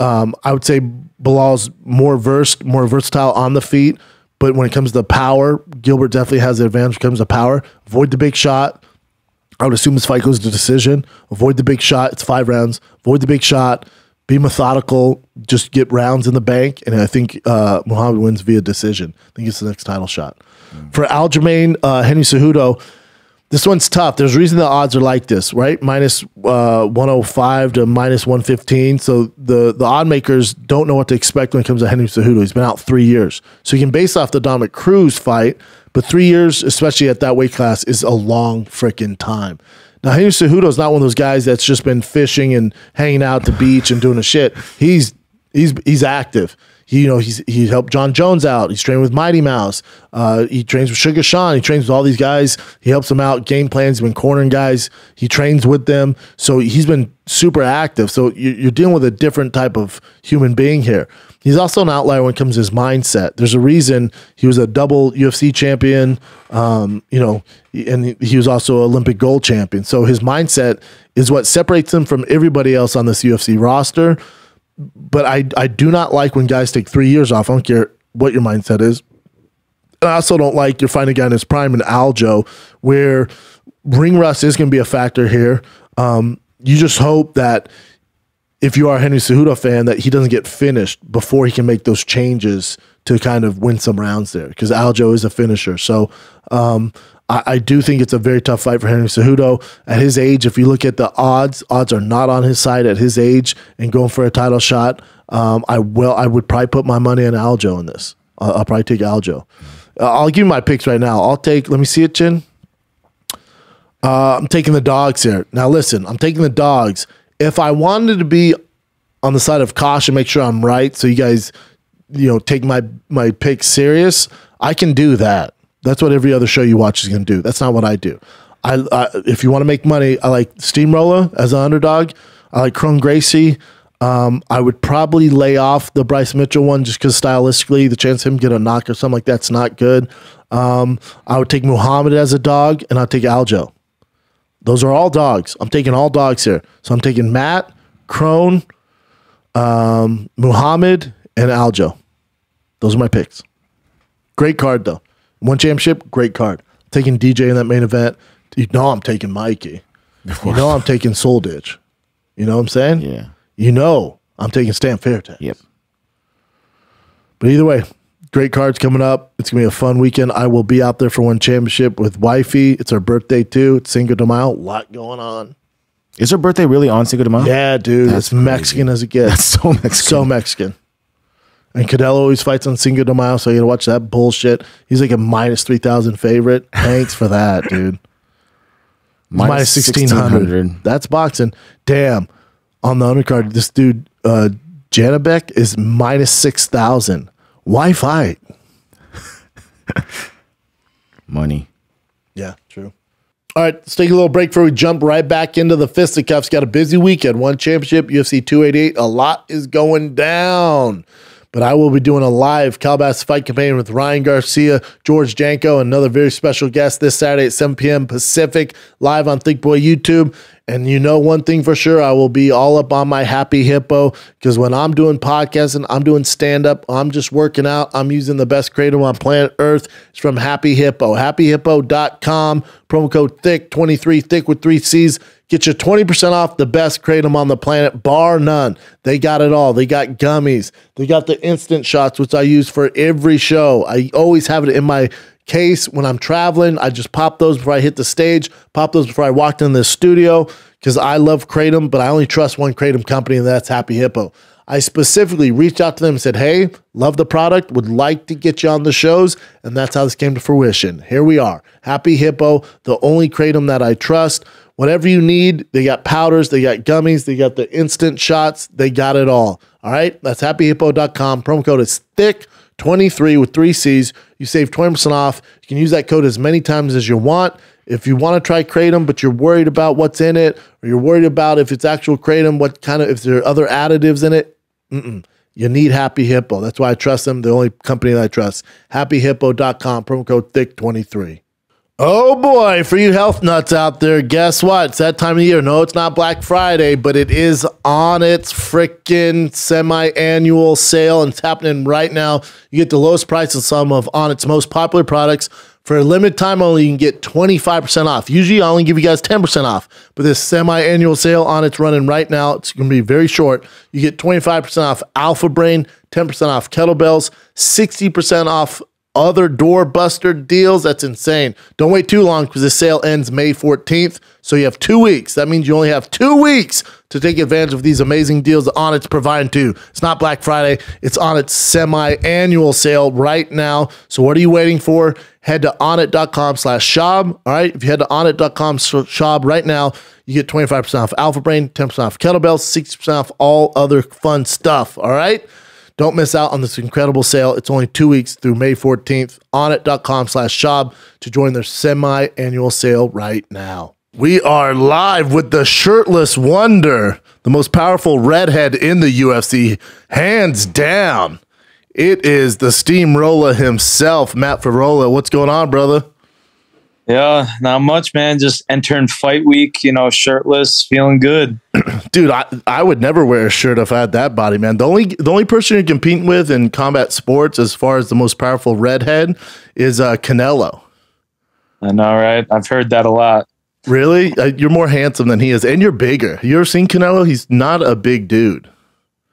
Um, I would say Belal's more versed, more versatile on the feet, but when it comes to power, Gilbert definitely has the advantage when it comes to power. Avoid the big shot. I would assume this fight goes to decision. Avoid the big shot. It's five rounds. Avoid the big shot. Be methodical. Just get rounds in the bank. And I think uh, Muhammad wins via decision. I think it's the next title shot. For Aljamain, uh, Henry Cejudo, this one's tough. There's a reason the odds are like this, right? Minus uh, 105 to minus 115. So the, the odd makers don't know what to expect when it comes to Henry Cejudo. He's been out three years. So you can base off the Dominick Cruz fight, but three years, especially at that weight class, is a long freaking time. Now, Henry Cejudo is not one of those guys that's just been fishing and hanging out at the beach and doing a shit. He's he's he's active. He, you know, he's he helped Jon Jones out. He's trained with Mighty Mouse. Uh, he trains with Sugar Sean. He trains with all these guys. He helps them out. Game plans. He's been cornering guys. He trains with them. So he's been super active. So you- you're dealing with a different type of human being here. He's also an outlier when it comes to his mindset. There's a reason he was a double UFC champion. Um, you know, and he- he was also Olympic gold champion. So his mindset is what separates him from everybody else on this UFC roster but I I do not like when guys take three years off. I don't care what your mindset is. And I also don't like you're finding a guy in his prime in Aljo, where ring rust is going to be a factor here. Um, you just hope that if you are a Henry Cejudo fan, that he doesn't get finished before he can make those changes to kind of win some rounds there, because Aljo is a finisher. So um, I, I do think it's a very tough fight for Henry Cejudo at his age. If you look at the odds, odds are not on his side at his age and going for a title shot. Um, I will. I would probably put my money on Aljo in this. I'll, I'll probably take Aljo. Uh, I'll give you my picks right now. I'll take. Let me see it, Chin. Uh, I'm taking the dogs here. Now listen, I'm taking the dogs. If I wanted to be on the side of caution, make sure I'm right, so you guys, you know, take my my pick serious. I can do that. That's what every other show you watch is going to do. That's not what I do. I, I if you want to make money, I like Steamrolla as an underdog. I like Kron Gracie. Um, I would probably lay off the Bryce Mitchell one just because stylistically, the chance of him get a knock or something like that's not good. Um, I would take Muhammad as a dog, and I'll take Aljo. Those are all dogs. I'm taking all dogs here. So I'm taking Matt, Kron, um, Muhammad, and Aljo. Those are my picks. Great card though. One championship, great card. Taking DJ in that main event. You know I'm taking Mikey. You know I'm taking Soul Ditch. You know what I'm saying? Yeah. You know I'm taking Stamp Fairtex. Yep. But either way, great cards coming up. It's gonna be a fun weekend. I will be out there for one championship with wifey. It's her birthday too. It's Cinco de Mayo. A lot going on. Is her birthday really on Cinco de Mayo? Yeah, dude. That's it's Mexican as it gets. That's so Mexican. so Mexican. And Canelo always fights on Cinco de Mayo, so you gotta watch that bullshit. He's like a minus three thousand favorite. Thanks for that, dude. Minus minus sixteen hundred. That's boxing. Damn. On the undercard, this dude, uh Janibek is minus six thousand. Why fight? Money. Yeah, true. All right, let's take a little break before we jump right back into the fisticuffs. Got a busy weekend. One championship, UFC 288. A lot is going down. But I will be doing a live Calabasas fight campaign with Ryan Garcia, George Janko, another very special guest this Saturday at 7 p.m. Pacific, live on Thiccc Boy YouTube. And you know one thing for sure, I will be all up on my happy hippo because when I'm doing podcasting, I'm doing stand up, I'm just working out, I'm using the best kratom on planet Earth. It's from Happy Hippo, happyhippo.com, promo code THICCC23, thick with three C's. Get you 20% off the best kratom on the planet, bar none. They got it all. They got gummies. They got the instant shots, which I use for every show. I always have it in my case when I'm traveling. I just pop those before I hit the stage, pop those before I walked in the studio because I love Kratom, but I only trust one Kratom company, and that's Happy Hippo. I specifically reached out to them and said, Hey, love the product, would like to get you on the shows. And that's how this came to fruition. Here we are. Happy Hippo, the only Kratom that I trust. Whatever you need, they got powders, they got gummies, they got the instant shots, they got it all. All right, that's happyhippo.com. Promo code is thick. 23 with three C's. You save 20% off. You can use that code as many times as you want. If you want to try Kratom, but you're worried about what's in it, or you're worried about if it's actual Kratom, what kind of, if there are other additives in it, mm-mm. you need Happy Hippo. That's why I trust them. The only company that I trust. HappyHippo.com, promo code THICCC23. Oh boy, for you health nuts out there, guess what? It's that time of year. No, it's not Black Friday, but it is Onnit's freaking semi annual sale and it's happening right now. You get the lowest price of some of Onnit's most popular products. For a limited time only, you can get 25% off. Usually I only give you guys 10% off, but this semi annual sale Onnit's running right now. It's going to be very short. You get 25% off Alpha Brain, 10% off kettlebells, 60% off other doorbuster deals. That's insane. Don't wait too long because the sale ends May 14th. So you have two weeks. That means you only have two weeks to take advantage of these amazing deals that Onnit's providing too. It's not Black Friday. It's Onnit's semi-annual sale right now. So what are you waiting for? Head to onnit.com slash shop. All right. If you head to onnit.com shop right now, you get 25% off Alpha Brain, 10% off kettlebells, 60% off all other fun stuff. All right. Don't miss out on this incredible sale. It's only two weeks through May 14th. on Onnit.com slash shop to join their semi-annual sale right now. We are live with the shirtless wonder, the most powerful redhead in the UFC, hands down. It is the Steamrolla himself, Matt Frevola. What's going on, brother? Yeah, not much, man. Just entering fight week, you know, shirtless, feeling good. Dude, I, I would never wear a shirt if I had that body, man. The only the only person you're competing with in combat sports, as far as the most powerful redhead, is uh, Canelo. I know, right? I've heard that a lot. Really, uh, you're more handsome than he is, and you're bigger. You ever seen Canelo? He's not a big dude.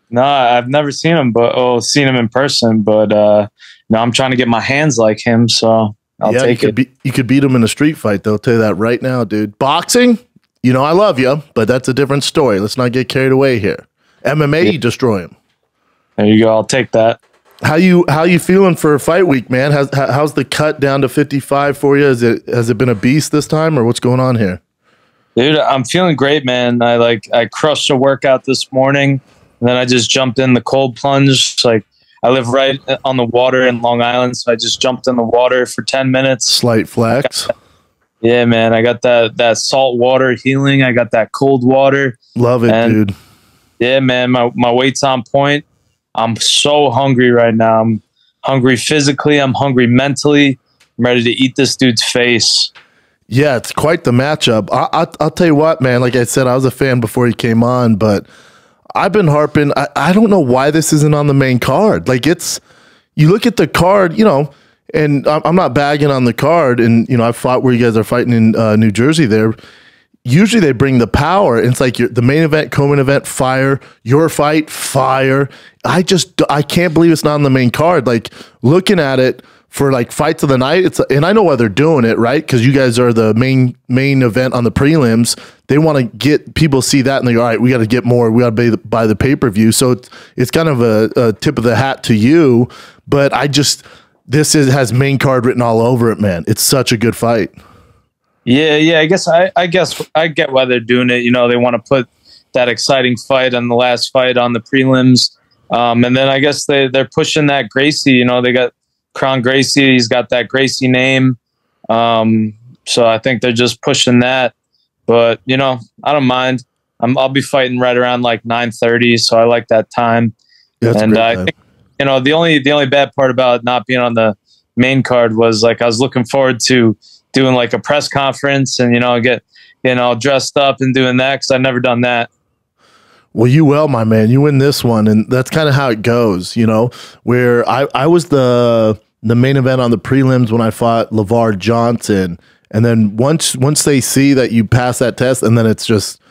No, I've never seen him, but oh, seen him in person. But uh, no, I'm trying to get my hands like him, so I'll yeah, take you it. could, be, you could beat him in a street fight. They'll tell you that right now, dude. Boxing, you know I love you, but that's a different story. Let's not get carried away here. MMA, you destroy him. there you go. I'll take that. How you how you feeling for fight week, man? How's how's the cut down to 55 for you? Is it has it been a beast this time, or what's going on here? Dude, I'm feeling great, man. I like I crushed a workout this morning, and then I just jumped in the cold plunge. Like I live right uh, on the water in Long Island, so I just jumped in the water for ten minutes. Slight flex. Yeah, man, I got that that salt water healing. I got that cold water. Love it, And- dude. Yeah, man, my, my weight's on point. I'm so hungry right now. I'm hungry physically. I'm hungry mentally. I'm ready to eat this dude's face. Yeah, it's quite the matchup. I, I, I'll tell you what, man. Like I said, I was a fan before he came on, but I've been harping. I, I don't know why this isn't on the main card. Like it's, you look at the card, you know, and I'm not bagging on the card. And you know, I fought where you guys are fighting in uh, New Jersey. There, usually they bring the power. It's like your, the main event, co-main event, fire. Your fight, fire. I just I can't believe it's not on the main card. Like looking at it for like fights of the night. It's and I know why they're doing it, right? Because you guys are the main main event on the prelims. They want to get people see that and they go, all right, we got to get more. We got to buy the, pay per view. So it's it's kind of a, a tip of the hat to you. But I just this is has main card written all over it, man. It's such a good fight. Yeah, yeah. I guess I, I guess I get why they're doing it. You know, they want to put that exciting fight on the last fight on the prelims, um, and then I guess they they're pushing that Gracie. You know, they got Kron Gracie. He's got that Gracie name, um, so I think they're just pushing that. But you know, I don't mind. I'm, I'll be fighting right around like 9:30, so I like that time. Yeah, that's a and I think you know the only the only bad part about not being on the main card was like I was looking forward to doing like a press conference and you know get you know dressed up and doing that because I've never done that. Well, you will, my man. You win this one, and that's kind of how it goes, you know. Where I, I was the the main event on the prelims when I fought Lavar Johnson, and then once once they see that you pass that test, and then it's just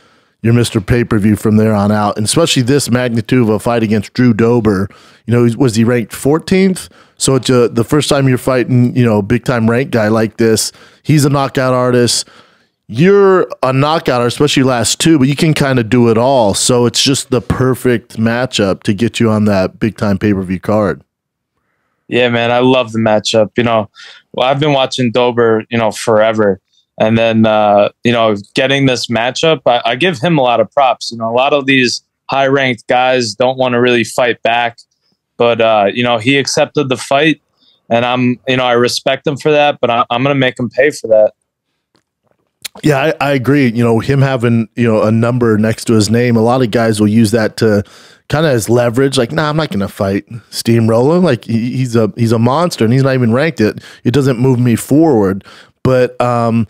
you're Mr. Pay Per View from there on out, and especially this magnitude of a fight against Drew Dober. You know, was he ranked 14th? So it's uh the first time you're fighting, you know, big time ranked guy like this. He's a knockout artist you're a knockout, especially last two, but you can kind of do it all. So it's just the perfect matchup to get you on that big time pay per view card. Yeah, man, I love the matchup. You know, well, I've been watching Dober, you know, forever. And then, uh, you know, getting this matchup, I, I give him a lot of props. You know, a lot of these high ranked guys don't want to really fight back. But, uh, you know, he accepted the fight. And I'm, you know, I respect him for that, but I, I'm going to make him pay for that. Yeah, I, I agree. You know, him having, you know, a number next to his name, a lot of guys will use that to kind of as leverage. Like, nah, I'm not gonna fight Steamrolla. Like he, he's a he's a monster and he's not even ranked it. It doesn't move me forward. But um,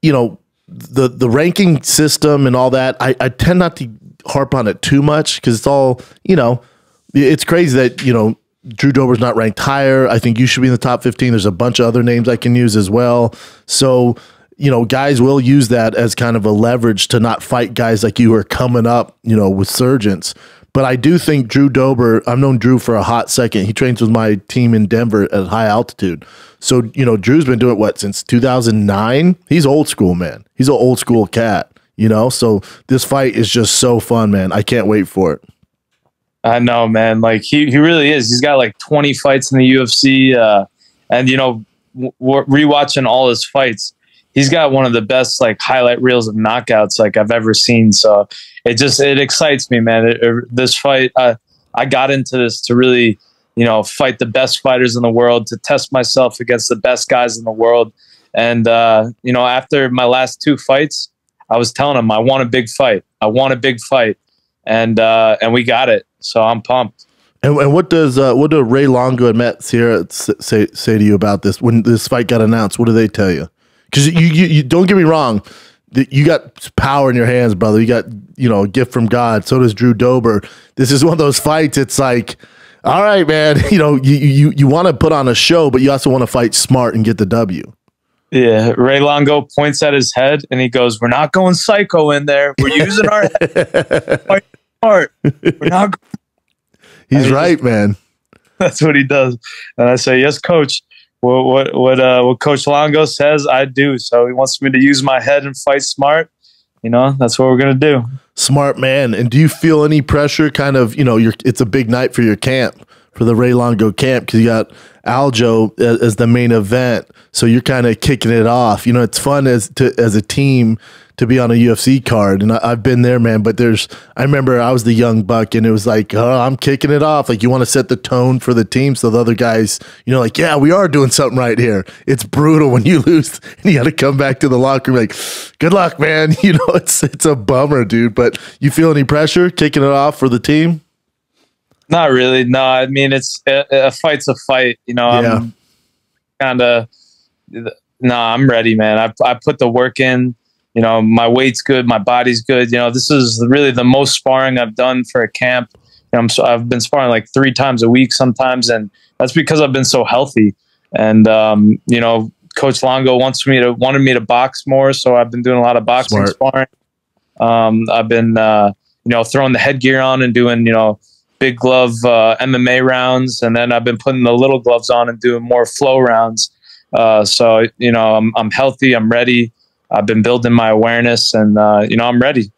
you know, the the ranking system and all that, I, I tend not to harp on it too much because it's all, you know, it's crazy that, you know, Drew Dober's not ranked higher. I think you should be in the top 15. There's a bunch of other names I can use as well. So, you know, guys will use that as kind of a leverage to not fight guys like you are coming up, you know, with surgeons. But I do think Drew Dober, I've known Drew for a hot second. He trains with my team in Denver at high altitude. So, you know, Drew's been doing what, since 2009? He's old school, man. He's an old school cat, you know? So this fight is just so fun, man. I can't wait for it. I know, man. Like he, he really is. He's got like 20 fights in the UFC. Uh, and, you know, w- rewatching all his fights, he's got one of the best like highlight reels of knockouts like I've ever seen. So it just, it excites me, man. It, it- this fight, uh, I got into this to really, you know, fight the best fighters in the world, to test myself against the best guys in the world. And, uh, you know, after my last two fights, I was telling him, I want a big fight. I want a big fight. And, uh, and we got it. So I'm pumped. And, and what does uh, what do Ray Longo and Matt Serra say say to you about this when this fight got announced? What do they tell you? Because you, you you don't get me wrong, you got power in your hands, brother. You got you know a gift from God. So does Drew Dober. This is one of those fights. It's like, all right, man. You know you you you want to put on a show, but you also want to fight smart and get the W. Yeah, Ray Longo points at his head and he goes, "We're not going psycho in there. We're using our head. Fight smart. We're not." He's I mean, right, man. That's what he does. And I say, "Yes, coach. What what what uh, what Coach Longo says, I do. So he wants me to use my head and fight smart. You know, that's what we're gonna do." Smart man. And do you feel any pressure? Kind of, you know, you're, it's a big night for your camp, for the Ray Longo camp, because you got Aljo as, as the main event. So you're kind of kicking it off. You know, it's fun as to as a team to be on a UFC card, and I, have been there, man. But there's, I remember I was the young buck, and it was like, oh, I'm kicking it off. Like you want to set the tone for the team, so the other guys, you know, like yeah, we are doing something right here. It's brutal when you lose, and you got to come back to the locker room like, good luck, man. You know, it's it's a bummer, dude. But you feel any pressure kicking it off for the team? Not really. No, I mean it's a, a fight's a fight. You know, yeah. I'm kind of no. I'm ready, man. I I put the work in. You know, my weight's good, my body's good. You know, this is really the most sparring I've done for a camp. You know, I'm so, I've been sparring like three times a week sometimes, and that's because I've been so healthy. And um, you know, Coach Longo wants me to wanted me to box more, so I've been doing a lot of boxing Smart. sparring. Um, I've been uh, you know throwing the headgear on and doing you know big glove uh, MMA rounds, and then I've been putting the little gloves on and doing more flow rounds. Uh, so you know, I'm I'm healthy. I'm ready. I've been building my awareness, and uh, you know, I'm ready.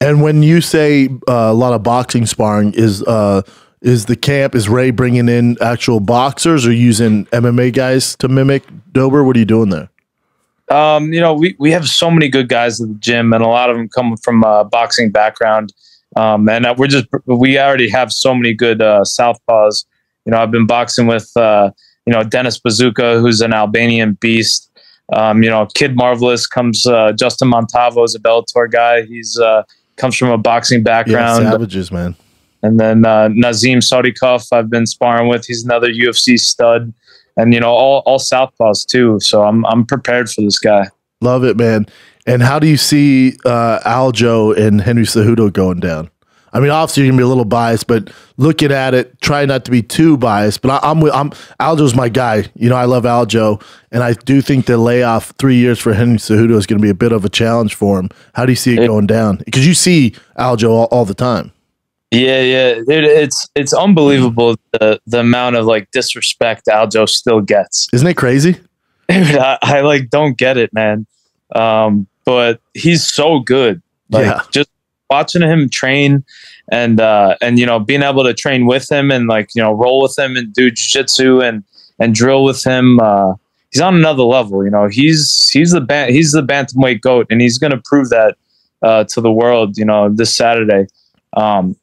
And when you say uh, a lot of boxing sparring, is uh, is the camp is Ray bringing in actual boxers or using MMA guys to mimic Dober? What are you doing there? Um, you know, we, we have so many good guys at the gym, and a lot of them come from a boxing background. Um, and uh, we're just we already have so many good uh, southpaws. You know, I've been boxing with uh, you know Dennis Buzukja, who's an Albanian beast. Um, you know, Kid Marvelous comes. Uh, Justin Montalvo is a Bellator guy. He's uh, comes from a boxing background. Yeah, savages, man. And then uh, Nazim Sadykhov, I've been sparring with. He's another UFC stud, and you know all all southpaws too. So I'm I'm prepared for this guy. Love it, man. And how do you see uh, Aljo and Henry Cejudo going down? I mean, obviously you're gonna be a little biased, but looking at it, try not to be too biased. But I, am I'm Aljo's my guy. You know, I love Aljo, and I do think the layoff three years for Henry Cejudo is going to be a bit of a challenge for him. How do you see it, going down? Because you see Aljo all, all, the time. Yeah, yeah, Dude, it's it's unbelievable the the amount of like disrespect Aljo still gets. Isn't it crazy? Dude, I, I like don't get it, man. Um, but he's so good. Like yeah. just watching him train and uh and you know being able to train with him and like you know roll with him and do jiu-jitsu and and drill with him uh he's on another level you know. He's he's the ban- he's the bantamweight goat and he's going to prove that uh to the world you know this Saturday. Um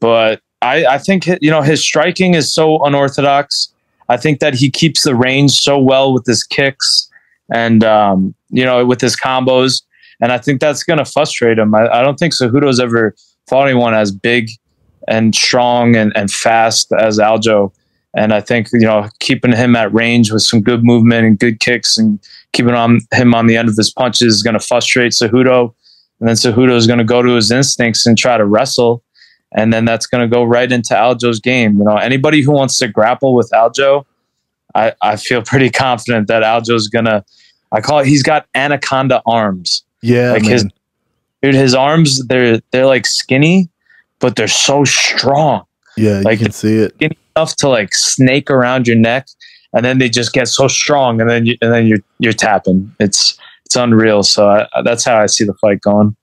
but I I think you know his striking is so unorthodox. I think that he keeps the range so well with his kicks and um, you know with his combos, and I think that's going to frustrate him. I, I don't think Cejudo's ever fought anyone as big and strong and, and fast as Aljo. And I think you know keeping him at range with some good movement and good kicks and keeping on him on the end of his punches is going to frustrate Cejudo. And then Cejudo is going to go to his instincts and try to wrestle. And then that's going to go right into Aljo's game. You know, anybody who wants to grapple with Aljo, I, I feel pretty confident that Aljo's gonna. I call it. He's got anaconda arms. Yeah, like man. his dude. His arms they're they're like skinny, but they're so strong. Yeah, like you can see it. Skinny enough to like snake around your neck, and then they just get so strong, and then you, and then you're you're tapping. It's it's unreal. So I, that's how I see the fight going.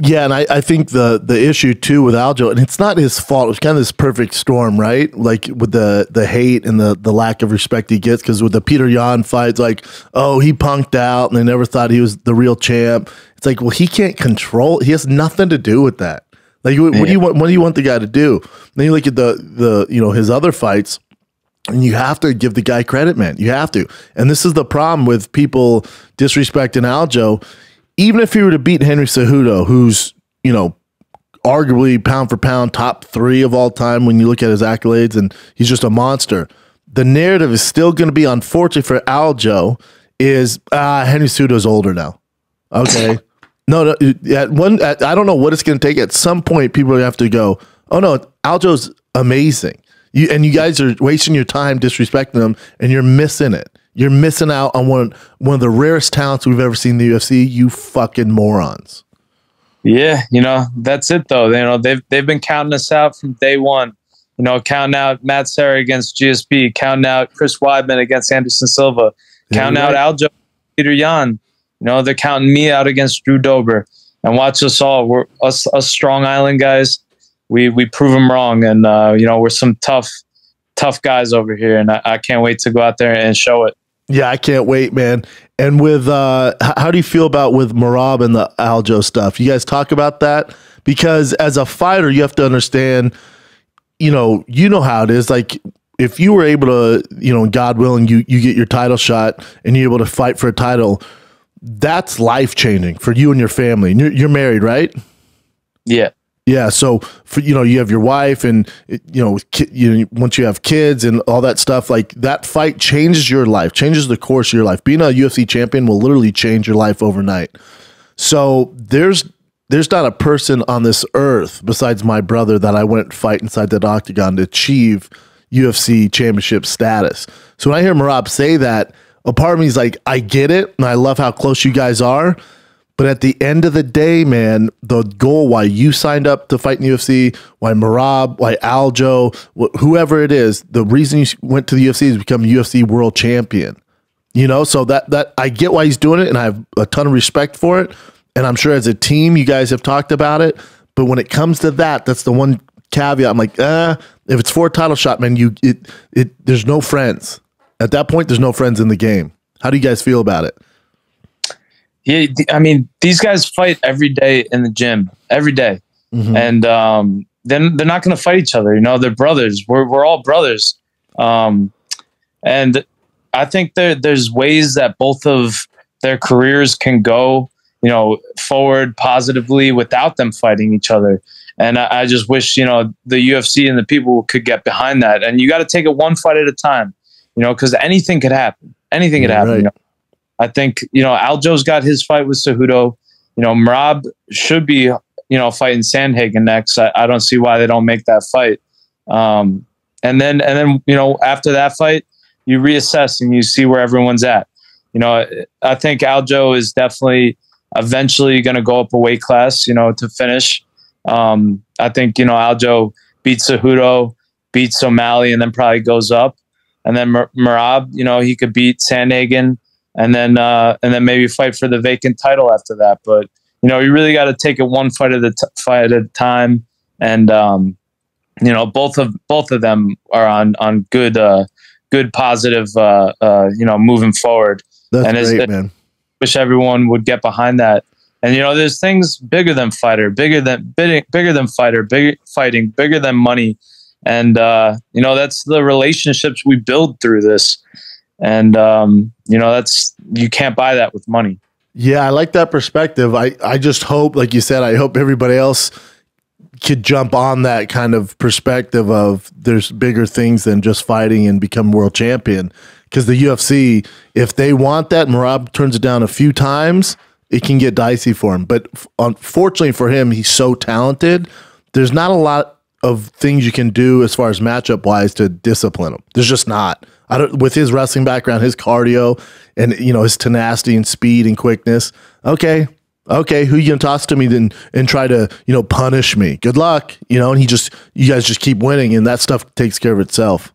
Yeah, and I, I think the the issue too with Aljo, and it's not his fault. It was kind of this perfect storm, right? Like with the the hate and the the lack of respect he gets. Because with the Petr Yan fights, like oh he punked out, and they never thought he was the real champ. It's like well he can't control. He has nothing to do with that. Like what, what do you want? What do you want the guy to do? Then you look at the the you know his other fights. And you have to give the guy credit, man. You have to. And this is the problem with people disrespecting Aljo even if he were to beat Henry Cejudo, who's, you know, arguably pound for pound top three of all time when you look at his accolades, and he's just a monster. The narrative is still going to be, unfortunate for Aljo, is ah, Henry Cejudo's older now. Okay. no, no, at one, at, I don't know what it's going to take. At some point, people have to go, oh no, Aljo's amazing. You, and you guys are wasting your time disrespecting him, and you're missing it. You're missing out on one one of the rarest talents we've ever seen in the UFC. You fucking morons. Yeah, you know that's it though. You know they've they've been counting us out from day one. You know, counting out Matt Serra against GSP, counting out Chris Weidman against Anderson Silva, counting right. out Aljo Petr Yan. You know, they're counting me out against Drew Dober. And watch us all. We're us us Strong Island guys. We we prove them wrong, and uh, you know we're some tough tough guys over here, and I, I can't wait to go out there and show it. Yeah, I can't wait, man. And with uh how do you feel about with Merab and the Aljo stuff? You guys talk about that because as a fighter, you have to understand. You know, you know how it is. Like if you were able to, you know, God willing, you you get your title shot and you're able to fight for a title. That's life changing for you and your family. You're, you're married, right? Yeah. Yeah, so for you know, you have your wife, and you know, ki- you once you have kids and all that stuff, like that fight changes your life, changes the course of your life. Being a UFC champion will literally change your life overnight. So there's there's not a person on this earth besides my brother that I went fight inside that octagon to achieve UFC championship status. So when I hear Merab say that, a part of me is like, I get it, and I love how close you guys are. But at the end of the day, man, the goal why you signed up to fight in the UFC, why Merab, why Aljo, wh- whoever it is, the reason you went to the UFC is become UFC world champion. You know, so that that I get why he's doing it, and I have a ton of respect for it. And I'm sure as a team, you guys have talked about it. But when it comes to that, that's the one caveat. I'm like, uh, if it's for a title shot, man, you it it there's no friends. At that point, there's no friends in the game. How do you guys feel about it? Yeah, I mean, these guys fight every day in the gym, every day. and um, then they're not going to fight each other. You know, they're brothers. We're we're all brothers, um, and I think there there's ways that both of their careers can go, you know, forward positively without them fighting each other. And I, I just wish you know the UFC and the people could get behind that. And you got to take it one fight at a time, you know, because anything could happen. Anything could Yeah, happen. right. You know? I think you know Aljo's got his fight with Cejudo. You know, Merab should be you know fighting Sandhagen next. I, I don't see why they don't make that fight. Um, and then and then you know after that fight, you reassess and you see where everyone's at. You know, I think Aljo is definitely eventually going to go up a weight class. You know, to finish. Um, I think you know Aljo beats Cejudo, beats O'Malley, and then probably goes up. And then Mar- Merab, you know, he could beat Sandhagen and then uh, and then maybe fight for the vacant title after that. But you know, you really got to take it one fight at a t- fight at a time, and um, you know, both of both of them are on on good uh, good positive uh, uh, you know moving forward. That's And great, it- man. Wish everyone would get behind that. And you know, there's things bigger than fighter, bigger than bigger than fighter, bigger fighting, bigger than money, and uh, you know that's the relationships we build through this and um, you know that's you can't buy that with money. Yeah, I like that perspective. I, I just hope, like you said, I hope everybody else could jump on that kind of perspective of there's bigger things than just fighting and become world champion. Because the UFC, if they want that, Merab turns it down a few times, it can get dicey for him. But unfortunately for him, he's so talented. There's not a lot of things you can do as far as matchup wise to discipline him. There's just not. I don't with his wrestling background, his cardio, and you know his tenacity and speed and quickness. Okay, okay, who you gonna toss to me then and try to you know punish me? Good luck, you know. And he just you guys just keep winning, and that stuff takes care of itself.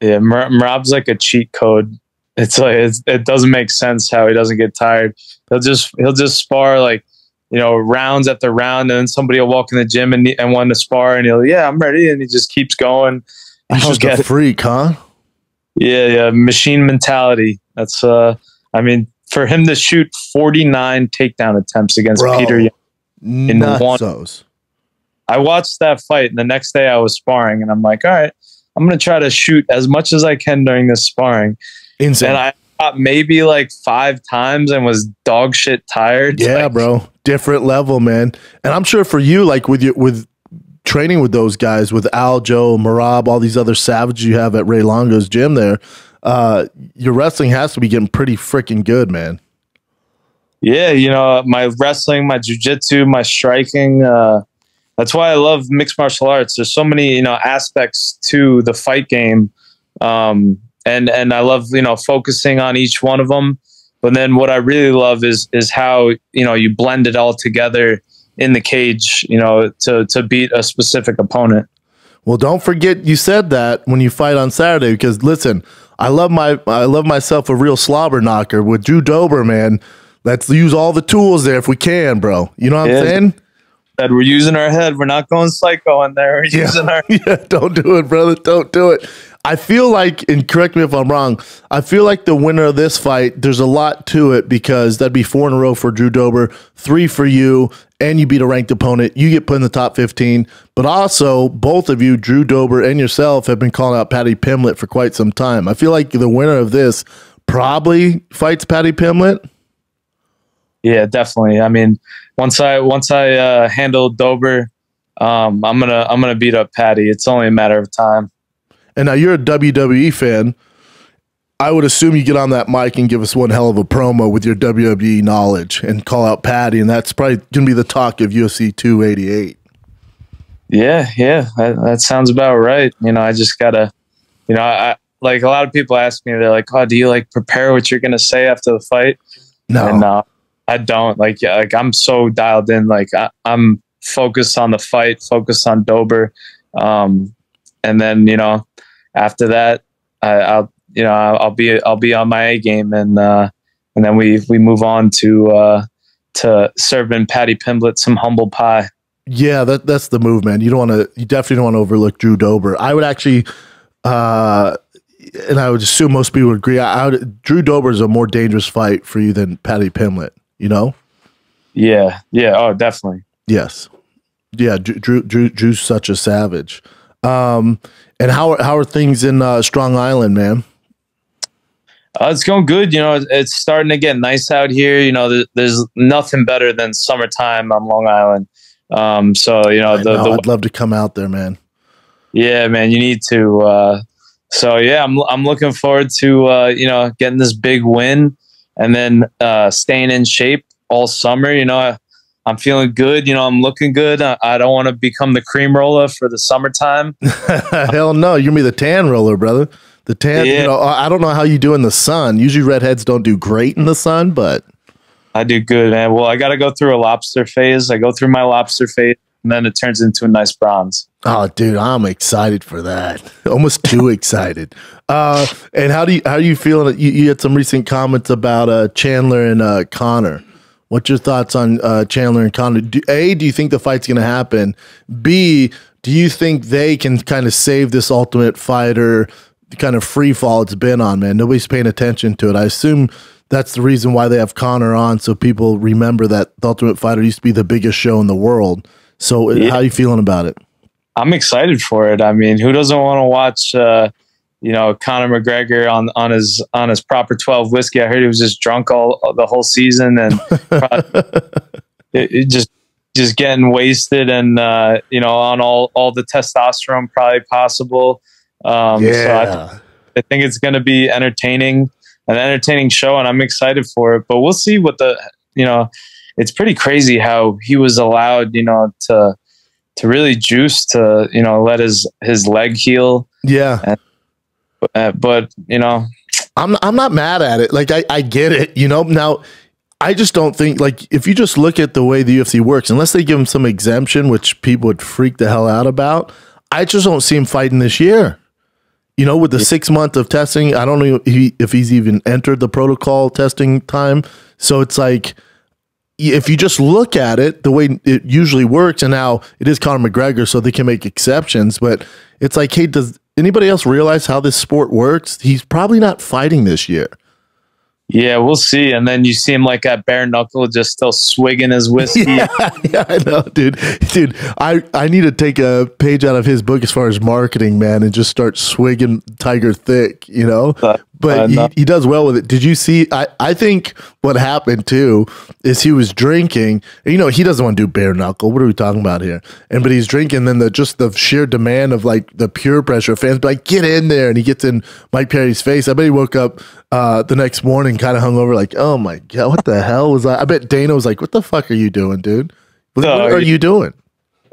Yeah, Merab's like a cheat code. It's like it's, it doesn't make sense how he doesn't get tired. He'll just he'll just spar like you know rounds after round, and then somebody will walk in the gym and and want to spar, and he'll yeah I'm ready, and he just keeps going. He's just a freak, huh? Yeah, yeah, machine mentality. That's uh, I mean, for him to shoot 49 takedown attempts against Bro. Petr Yan. In one- Nutsos. I watched that fight, and the next day I was sparring, and I'm like, all right, I'm gonna try to shoot as much as I can during this sparring. Insane. And I shot maybe like five times and was dog shit tired. Yeah, Like, bro. Different level, man. And I'm sure for you, like with your with training with those guys, with Al, Joe, Merab, all these other savages you have at Ray Longo's gym there, uh, your wrestling has to be getting pretty freaking good, man. Yeah, you know, my wrestling, my jujitsu, my striking. Uh, that's why I love mixed martial arts. There's so many, you know, aspects to the fight game, um, and and I love you know focusing on each one of them. But then what I really love is is how you know you blend it all together in the cage, you know, to to beat a specific opponent. Well, don't forget you said that when you fight on Saturday because listen, I love my I love myself a real slobber knocker with Drew Dober, man. Let's use all the tools there if we can, bro. You know what Yeah. I'm saying? Said, we're using our head. We're not going psycho in there. We're using our yeah, don't do it, brother. Don't do it. I feel like, and correct me if I'm wrong, I feel like the winner of this fight, there's a lot to it because that'd be four in a row for Drew Dober, three for you, and you beat a ranked opponent. You get put in the top 15. But also, both of you, Drew Dober and yourself, have been calling out Paddy Pimblett for quite some time. I feel like the winner of this probably fights Paddy Pimblett. Yeah, definitely. I mean, once I once I uh, handle Dober, um, I'm gonna I'm gonna beat up Paddy. It's only a matter of time. And now you're a WWE fan. I would assume you get on that mic and give us one hell of a promo with your WWE knowledge and call out Paddy, and that's probably going to be the talk of UFC 288. Yeah, yeah, that, that sounds about right. You know, I just gotta, you know, I like a lot of people ask me, they're like, "Oh, do you like prepare what you're gonna say after the fight?" No, And uh, I don't like yeah, like I'm so dialed in. Like I, I'm focused on the fight, focused on Dober, um, and then you know after that I, I'll you know I'll, I'll be I'll be on my A game and uh, and then we we move on to uh, to serving Paddy Pimblett some humble pie. Yeah, that that's the move, man. You don't want to. You definitely don't want to overlook Drew Dober. I would actually, uh, and I would assume most people would agree. I, I would, Drew Dober is a more dangerous fight for you than Paddy Pimblett. You know? Yeah, yeah, oh definitely. Yes. Yeah, Drew Drew, Drew Drew's such a savage. Um, and how are, how are things in uh, Strong Island, man? Uh, it's going good. You know, it's- starting to get nice out here. You know, there, there's nothing better than summertime on Long Island. Um, so you know, the, know, the I'd love to come out there, man. Yeah, man, you need to. Uh, so yeah, I'm I'm looking forward to uh, you know getting this big win and then uh, staying in shape all summer. You know, I, I'm feeling good. You know, I'm looking good. I, I don't want to become the cream roller for the summertime. Hell no, you're gonna the tan roller, brother. The tan. Yeah. You know, I I don't know how you do in the sun. Usually redheads don't do great in the sun, but I do good, man. Well, I got to go through a lobster phase. I go through my lobster phase, and then it turns into a nice bronze. Oh, dude, I'm excited for that. Almost too excited. Uh, and how do you how are you feeling? You, you had some recent comments about uh, Chandler and uh, Conor. What's your thoughts on uh, Chandler and Conor? Do, A, do you think the fight's going to happen? B, do you think they can kind of save this Ultimate Fighter kind of free fall it's been on? Man, nobody's paying attention to it. I assume that's the reason why they have Conor on, so people remember that the Ultimate Fighter used to be the biggest show in the world. So, Yeah. how you feeling about it? I'm excited for it. I mean, who doesn't want to watch, uh, you know, Conor McGregor on on his on his proper 12 whiskey? I heard he was just drunk all the whole season and it, it just just getting wasted and uh, you know on all all the testosterone probably possible. Um, So I, I think it's going to be entertaining, an entertaining show, and I'm excited for it. But we'll see what the you know. It's pretty crazy how he was allowed, you know, to to really juice to you know let his his leg heal. yeah. Uh, but you know, I'm I'm not mad at it. Like I, I get it, you know. Now I just don't think like if you just look at the way the UFC works, unless they give him some exemption, which people would freak the hell out about, I just don't see him fighting this year. You know, with the six month of testing, I don't know if, he, if he's even entered the protocol testing time. So it's like if you just look at it the way it usually works, and now it is Conor McGregor, so they can make exceptions, but it's like, hey, does anybody else realize how this sport works? He's probably not fighting this year. Yeah, we'll see. And then you see him like at bare knuckle, just still swigging his whiskey. yeah, yeah, I know, dude. Dude, I, I need to take a page out of his book as far as marketing, man, and just start swigging Tiger Thick, you know? Uh, But uh, he, no. he does well with it. Did you see? I, I think what happened too is he was drinking. and, You know, he doesn't want to do bare knuckle. What are we talking about here? And but he's drinking. Then the just the sheer demand of like the pure pressure of fans be like, get in there, and he gets in Mike Perry's face. I bet he woke up uh, the next morning kind of hungover, like, oh my god, what the hell was I? I bet Dana was like, what the fuck are you doing, dude? What, Oh, what are you doing?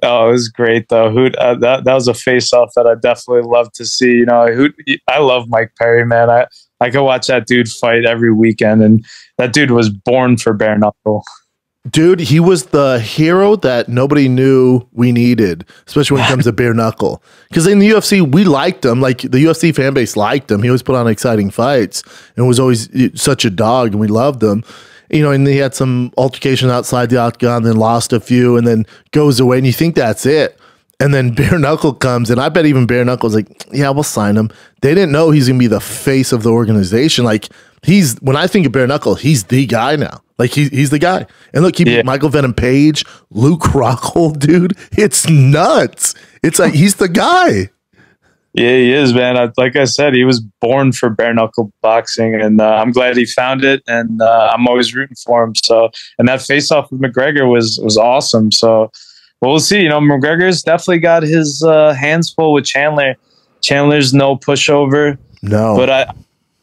Oh, it was great though. Who uh, that that was a face off that I definitely love to see. You know, who I love Mike Perry, man. I I could watch that dude fight every weekend, and that dude was born for bare knuckle. Dude, he was the hero that nobody knew we needed, especially when it comes to bare knuckle. Because in the UFC, we liked him. Like the UFC fan base liked him. He always put on exciting fights and was always such a dog, and we loved him. you know, and he had some altercation outside the octagon, then lost a few, and then goes away, and you think that's it. And then Bare Knuckle comes, and I bet even Bare Knuckle's like, yeah, we'll sign him. They didn't know he's gonna be the face of the organization. Like he's when I think of Bare Knuckle, he's the guy now. Like he, he's the guy. And look, he Yeah. Michael Venom Page, Luke Rockhold, dude. It's nuts. It's like he's the guy. Yeah, he is, man. I, like I said, he was born for bare knuckle boxing, and uh, I'm glad he found it. And uh, I'm always rooting for him. So, and that face off with McGregor was was awesome. So, well, we'll see. You know, McGregor's definitely got his uh, hands full with Chandler. Chandler's no pushover, No. but I,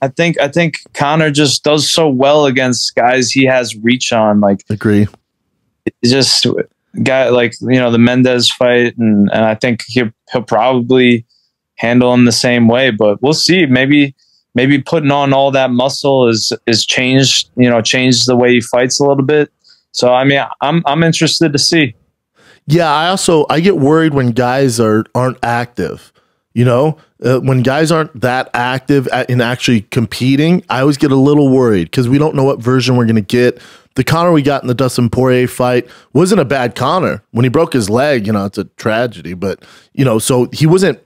I think I think Conor just does so well against guys he has reach on. Like agree. just guy like you know the Mendes fight, and and I think he'll he'll probably handle him the same way. But we'll see. Maybe maybe putting on all that muscle is is changed. You know, changed the way he fights a little bit. So I mean, I'm I'm interested to see. Yeah, I also I get worried when guys are aren't active. You know, uh, when guys aren't that active at, in actually competing, I always get a little worried because we don't know what version we're going to get. The Conor we got in the Dustin Poirier fight wasn't a bad Conor. When he broke his leg, you know, it's a tragedy, but you know, so he wasn't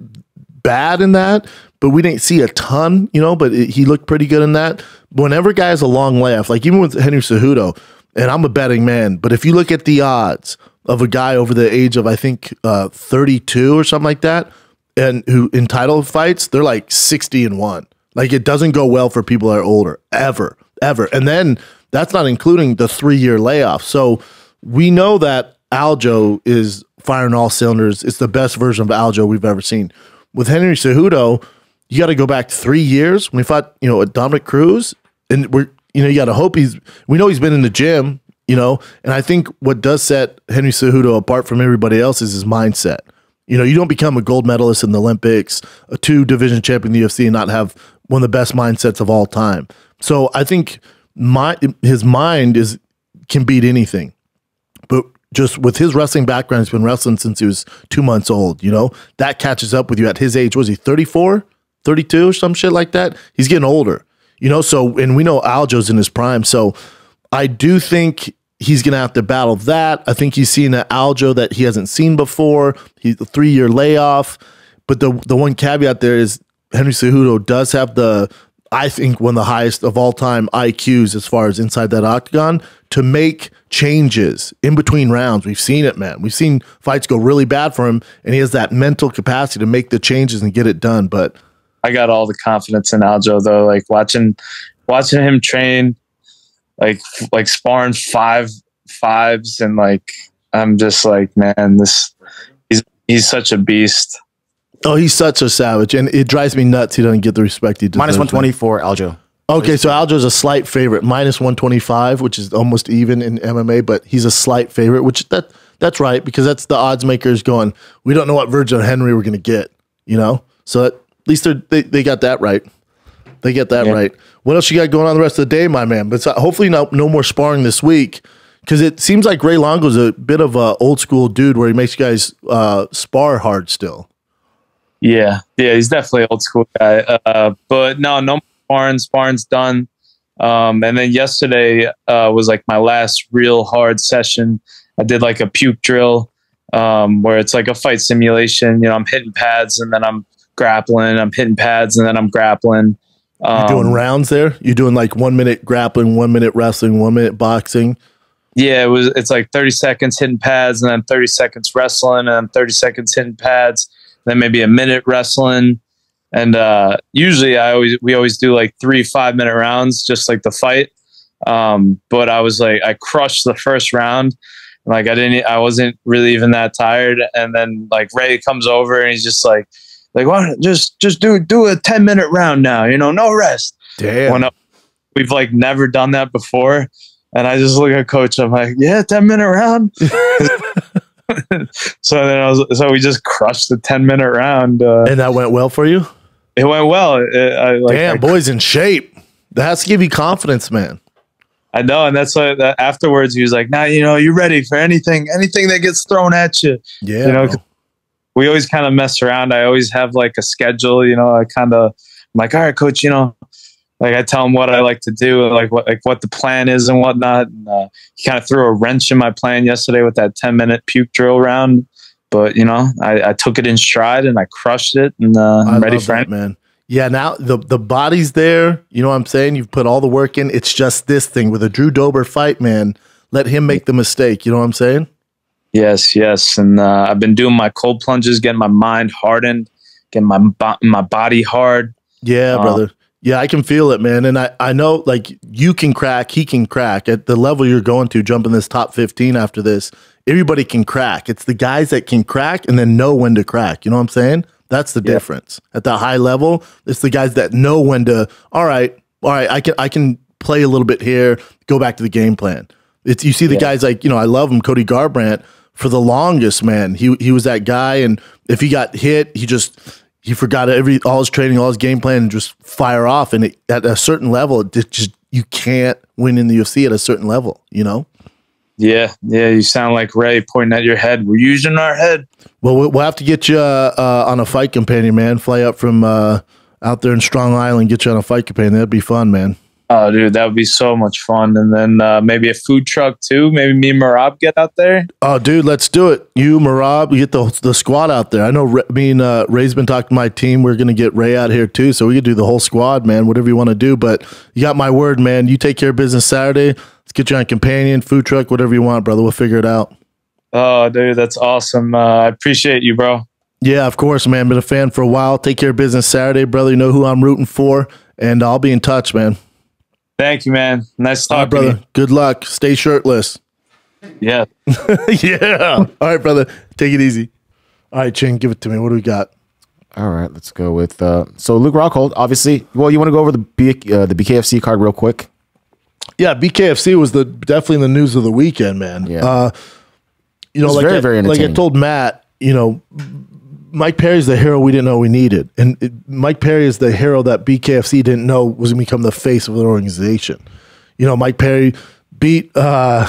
bad in that, but we didn't see a ton, you know, but it, he looked pretty good in that. Whenever guys a long layoff, like even with Henry Cejudo, and I'm a betting man, but if you look at the odds of a guy over the age of I think uh, 32 or something like that, and who in title fights, they're like 60 and one. Like it doesn't go well for people that are older ever, ever. And then that's not including the three year layoff. So we know that Aljo is firing all cylinders. It's the best version of Aljo we've ever seen. With Henry Cejudo, you got to go back three years when he fought, you know, Dominick Cruz, and we're, you know, you got to hope he's. We know he's been in the gym, you know, and I think what does set Henry Cejudo apart from everybody else is his mindset. You know, you don't become a gold medalist in the Olympics, a two division champion in the UFC, and not have one of the best mindsets of all time. So I think my his mind is can beat anything but just with his wrestling background, he's been wrestling since he was two months old. You know, that catches up with you at his age. Was he 34, 32 or some shit like that? He's getting older, you know. So, and we know Aljo's in his prime. So, I do think he's going to have to battle that. I think he's seen an Aljo that he hasn't seen before. He's a three year layoff. But the, the one caveat there is Henry Cejudo does have the, I think, one of the highest of all time IQs as far as inside that octagon to make changes in between rounds. We've seen it, man. We've seen fights go really bad for him, and he has that mental capacity to make the changes and get it done. But I got all the confidence in Aljo though. Like watching watching him train, like like sparring five fives, and like I'm just like, man, this he's he's such a beast. oh, he's such a savage, and it drives me nuts. He doesn't get the respect he deserves. Minus man. 120 for Aljo. Okay, so Aljo's a slight favorite, minus one twenty five, which is almost even in MMA, but he's a slight favorite, which that that's right because that's the odds makers going. We don't know what Virgil Henry we're going to get, you know. So at least they're, they they got that right. They get that Yeah. right. What else you got going on the rest of the day, my man? But hopefully no no more sparring this week because it seems like Ray Longo's a bit of a old school dude where he makes you guys uh, spar hard still. Yeah, yeah, he's definitely an old school guy. Uh, but no, no more sparring. Sparring's done. Um, and then yesterday uh, was like my last real hard session. I did like a puke drill um, where it's like a fight simulation. You know, I'm hitting pads and then I'm grappling. I'm hitting pads and then I'm grappling. You doing Um, rounds there? You're doing like one minute grappling, one minute wrestling, one minute boxing. Yeah, it was. It's like 30 seconds hitting pads, and then 30 seconds wrestling, and then 30 seconds hitting pads, then maybe a minute wrestling. And uh, usually, I always we always do like three five minute rounds, just like the fight. Um, but I was like, I crushed the first round. Like I didn't, I wasn't really even that tired. And then like Ray comes over and he's just like, like, don't- just just do do a 10 minute round now, you know, no rest Damn. when we've like never done that before. And I just look at coach, I'm like, yeah, 10 minute round. so then I was, so we just crushed the 10 minute round. Uh, and that went well for you? it went well. It, I, like, Damn, I, boy's in shape. That has to give you confidence, man. I know. And that's why that afterwards he was like, nah, you know, you're ready for anything, anything that gets thrown at you. Yeah. You know. We always kind of mess around. I always have like a schedule, you know, I kind of, I'm like, all right, coach, you know, like I tell him what I like to do, like what like what the plan is and whatnot. And, uh, he kind of threw a wrench in my plan yesterday with that ten minute puke drill round. But you know, I, I took it in stride and I crushed it, and uh, I I'm ready for it. man. Yeah, now the the body's there. You know what I'm saying? You've put all the work in. It's just this thing with a Drew Dober fight, man. Let him make the mistake. You know what I'm saying? Yes, yes, and uh, I've been doing my cold plunges, getting my mind hardened, getting my bo- my body hard. Yeah, Uh, brother. Yeah, I can feel it, man. And I, I know like you can crack, he can crack. At the level you're going to, jumping this top 15 after this, everybody can crack. It's the guys that can crack and then know when to crack. You know what I'm saying? That's the difference. At the high level, it's the guys that know when to, all right, all right, I can I can play a little bit here, go back to the game plan. It's you see the guys like, you know, I love him, Cody Garbrandt, for the longest, man. He he was that guy and if he got hit, he just he forgot every all his training, all his game plan, and just fire off. And it, at a certain level, it just, you can't win in the UFC at a certain level. You know. Yeah, yeah, you sound like Ray pointing at your head. We're using our head. Well, we'll we'll have to get you uh, uh, on a fight companion, man. Fly up from uh, out there in Strong Island, get you on a fight companion. That'd be fun, man. Oh, dude, that would be so much fun. And then uh, maybe a food truck too. Maybe me and Merab get out there. Oh, dude, let's do it. You, Merab, you get the the squad out there. I know. Ray, me and uh, Ray's been talking to my team. We're gonna get Ray out here too, so we could do the whole squad, man. Whatever you want to do, but you got my word, man. You take care of business Saturday. Let's get you on companion, food truck, whatever you want, brother. We'll figure it out. Oh, dude, that's awesome. Uh, I appreciate you, bro. Yeah, of course, man. Been a fan for a while. Take care of business Saturday, brother. You know who I'm rooting for, and I'll be in touch, man. Thank you, man. Nice All right, talking to brother. Good luck. Stay shirtless. Yeah. yeah. All right, brother. Take it easy. All right, Ching, give it to me. What do we got? All right, let's go with uh, so Luke Rockhold. Obviously, well, you want to go over the B, uh, the BKFC card real quick? Yeah, BKFC was the definitely in the news of the weekend, man. Yeah. Uh, you know, was like very, I, very like I told Matt, you know, Mike Perry's the hero we didn't know we needed, and it, Mike Perry is the hero that BKFC didn't know was going to become the face of the organization. You know, Mike Perry beat, uh,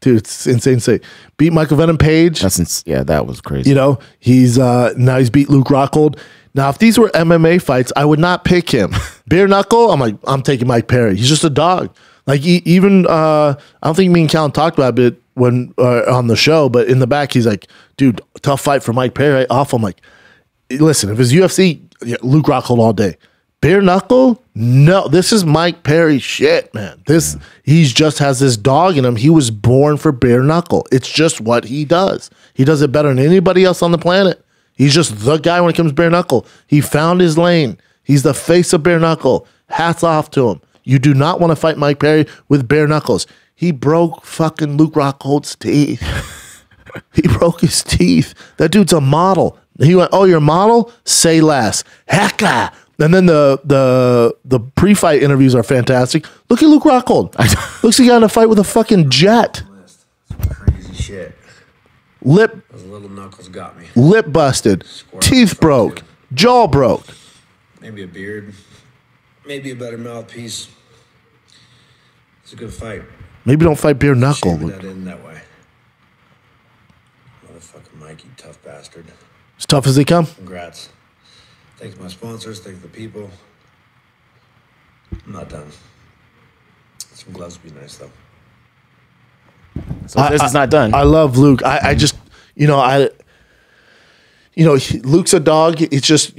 dude, it's insane to say, beat Michael Venom Page. That's ins- yeah, that was crazy. You know, he's uh now he's beat Luke Rockhold. Now, if these were MMA fights, I would not pick him. Bare knuckle, I'm like, I'm taking Mike Perry. He's just a dog. Like e- even uh I don't think me and Callen talked about it when uh, on the show, but in the back he's like, dude, tough fight for Mike Perry. Off, I'm like, listen, if it's UFC, yeah, Luke Rockhold all day. Bare knuckle? No, this is Mike Perry shit, man. This he's just has this dog in him. He was born for bare knuckle. It's just what he does. He does it better than anybody else on the planet. He's just the guy when it comes to bare knuckle. He found his lane. He's the face of bare knuckle. Hats off to him. You do not want to fight Mike Perry with bare knuckles. He broke fucking Luke Rockhold's teeth. He broke his teeth. That dude's a model. He went, "Oh, you're a model? Say less." Hecka. And then the the the pre-fight interviews are fantastic. Look at Luke Rockhold. Looks like he got in a fight with a fucking jet. Crazy shit. Lip Those little knuckles got me. lip busted. Teeth broke. Jaw broke. Maybe a beard. Maybe a better mouthpiece. It's a good fight. Maybe don't fight bare knuckle. Shame that didn't that way. Motherfucking Mike, you tough bastard. As tough as they come. Congrats. Thanks to my sponsors. Thanks to the people. I'm not done. Some gloves would be nice though. So if this is not done. I love Luke. I, I just, you know, I, you know, he- Luke's a dog. It's just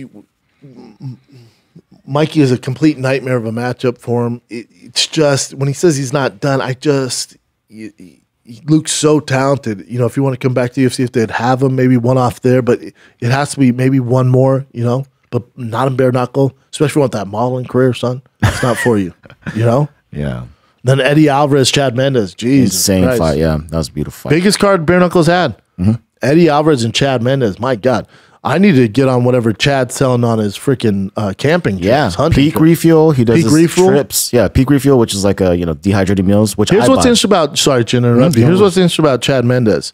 Mikey is a complete nightmare of a matchup for him. It, it's just when he says he's not done, I just he, he- Luke's so talented. You know, if you want to come back to UFC, if they'd have him, maybe one off there, but it, it has to be maybe one more. You know, but not in bare knuckle, especially with that modeling career, son. It's not for you. You know. yeah, Then Eddie Alvarez, Chad Mendes, Jesus insane Christ. fight. Yeah, that was beautiful fight. Biggest card Bare Knuckles had. Mm-hmm. Eddie Alvarez and Chad Mendes. My God. I need to get on whatever Chad's selling on his freaking uh, camping trips, yeah, hunting peak trips. refuel. He does Peak his refuel? trips. Yeah, peak refuel, which is like a you know dehydrated meals. Which Here's I what's interesting about, sorry to interrupt you. Here's what's interesting about Chad Mendes.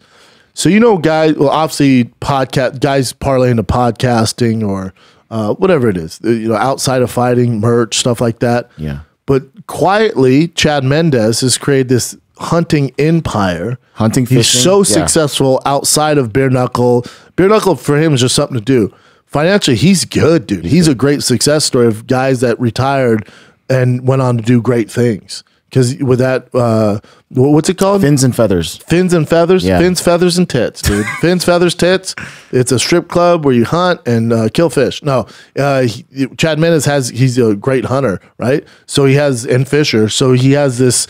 So, you know, guys, well, obviously, podcast guys parlay into podcasting or uh, whatever it is, you know, outside of fighting, merch, stuff like that. Yeah. But quietly, Chad Mendes has created this hunting empire. Hunting, He's so yeah. successful outside of bare knuckle. Bare knuckle for him is just something to do. Financially, he's good, dude. He's a great success story of guys that retired and went on to do great things. Because with that, uh, what's it called? Fins and feathers. Fins and feathers, Yeah. fins, feathers, and tits, dude. fins, feathers, tits. It's a strip club where you hunt and uh, kill fish. No, uh, he, Chad Mendes has he's a great hunter, right? So he has and fisher. So he has this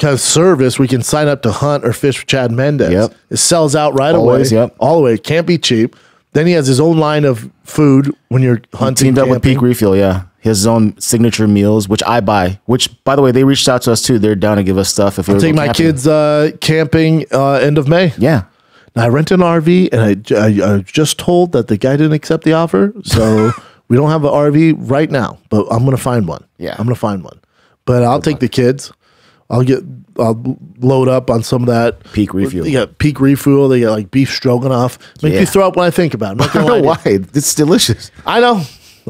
of service we can sign up to hunt or fish with Chad Mendes. Yep. It sells out right Always, away. yep. all the way. It can't be cheap. Then he has his own line of food when you're hunting. He Teamed up with. Peak Refuel, yeah. He has His own signature meals, which I buy. Which, by the way, they reached out to us too. They're down to give us stuff if we take my camping. kids uh, camping uh, end of May. Yeah, Now, I rent an RV and I, I, I was just told that the guy didn't accept the offer. So we don't have an RV right now, but I'm going to find one. Yeah. I'm going to find one. But I'll take the kids. I'll get, I'll load up on some of that. Peak refuel. They got peak refuel. They got like beef stroganoff. Make Yeah. me throw up when I think about it. I don't know lie to you. why. It's delicious. I know.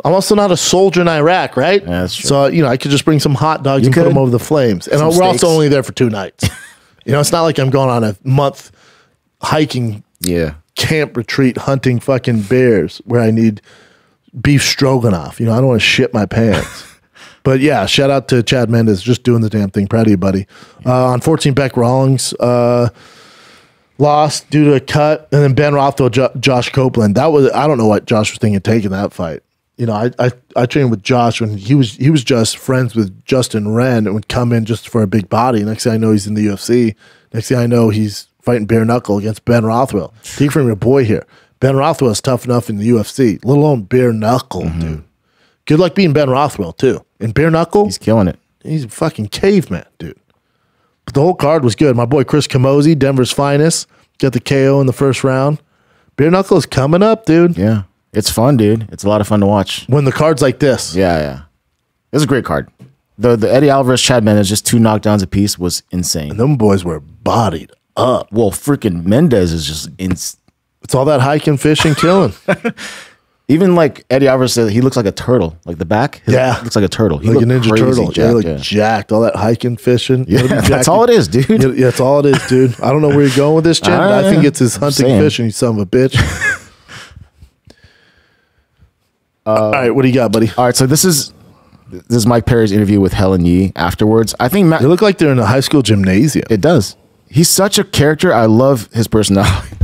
I'm also not a soldier in Iraq, right? Yeah, that's true. So, you know, I could just bring some hot dogs You and put them over the flames. And Some we're also only there for two nights. you know, it's not like I'm going on a month hiking Yeah. camp retreat hunting fucking bears where I need beef stroganoff. You know, I don't want to shit my pants. But yeah, shout out to Chad Mendes, just doing the damn thing. Proud of you, buddy. Uh, on 14, Bec Rawlings uh, lost due to a cut, and then Ben Rothwell, jo- Josh Copeland. That was I don't know what Josh was thinking taking that fight. You know, I, I I trained with Josh when he was he was just friends with Justin Wren and would come in just for a big body. Next thing I know, he's in the UFC. Next thing I know, he's fighting bare knuckle against Ben Rothwell. Take from your boy here. Ben Rothwell is tough enough in the UFC, let alone bare knuckle, dude. Good luck being Ben Rothwell too. And bare knuckle, He's killing it. he's a fucking caveman, dude. But the whole card was good. My boy Chris Camozzi, Denver's finest, got the KO in the first round. Bare knuckle is coming up, dude. Yeah. It's fun, dude. It's a lot of fun to watch. When the card's like this, Yeah, yeah. It was a great card. The the Eddie Alvarez Chad Mendes just two knockdowns apiece was insane. And them boys were bodied up. Well, freaking Mendes is just ins- It's all that hiking, fishing, killing. even like Eddie Alvarez said he looks like a turtle. Like the back, his Yeah. looks like a turtle. He like a ninja crazy turtle. yeah, like yeah. jacked. All that hiking, fishing. Yeah, that's all it is, dude. Yeah, that's all it is, dude. I don't know where you're going with this, Jen, but I Ah, think it's his hunting, saying. fishing, you son of a bitch. all right, what do you got, buddy? All right, so this is this is Mike Perry's interview with Helen Yee afterwards. I think Matt, They look like they're in a high school gymnasium. it does. He's such a character. I love his personality.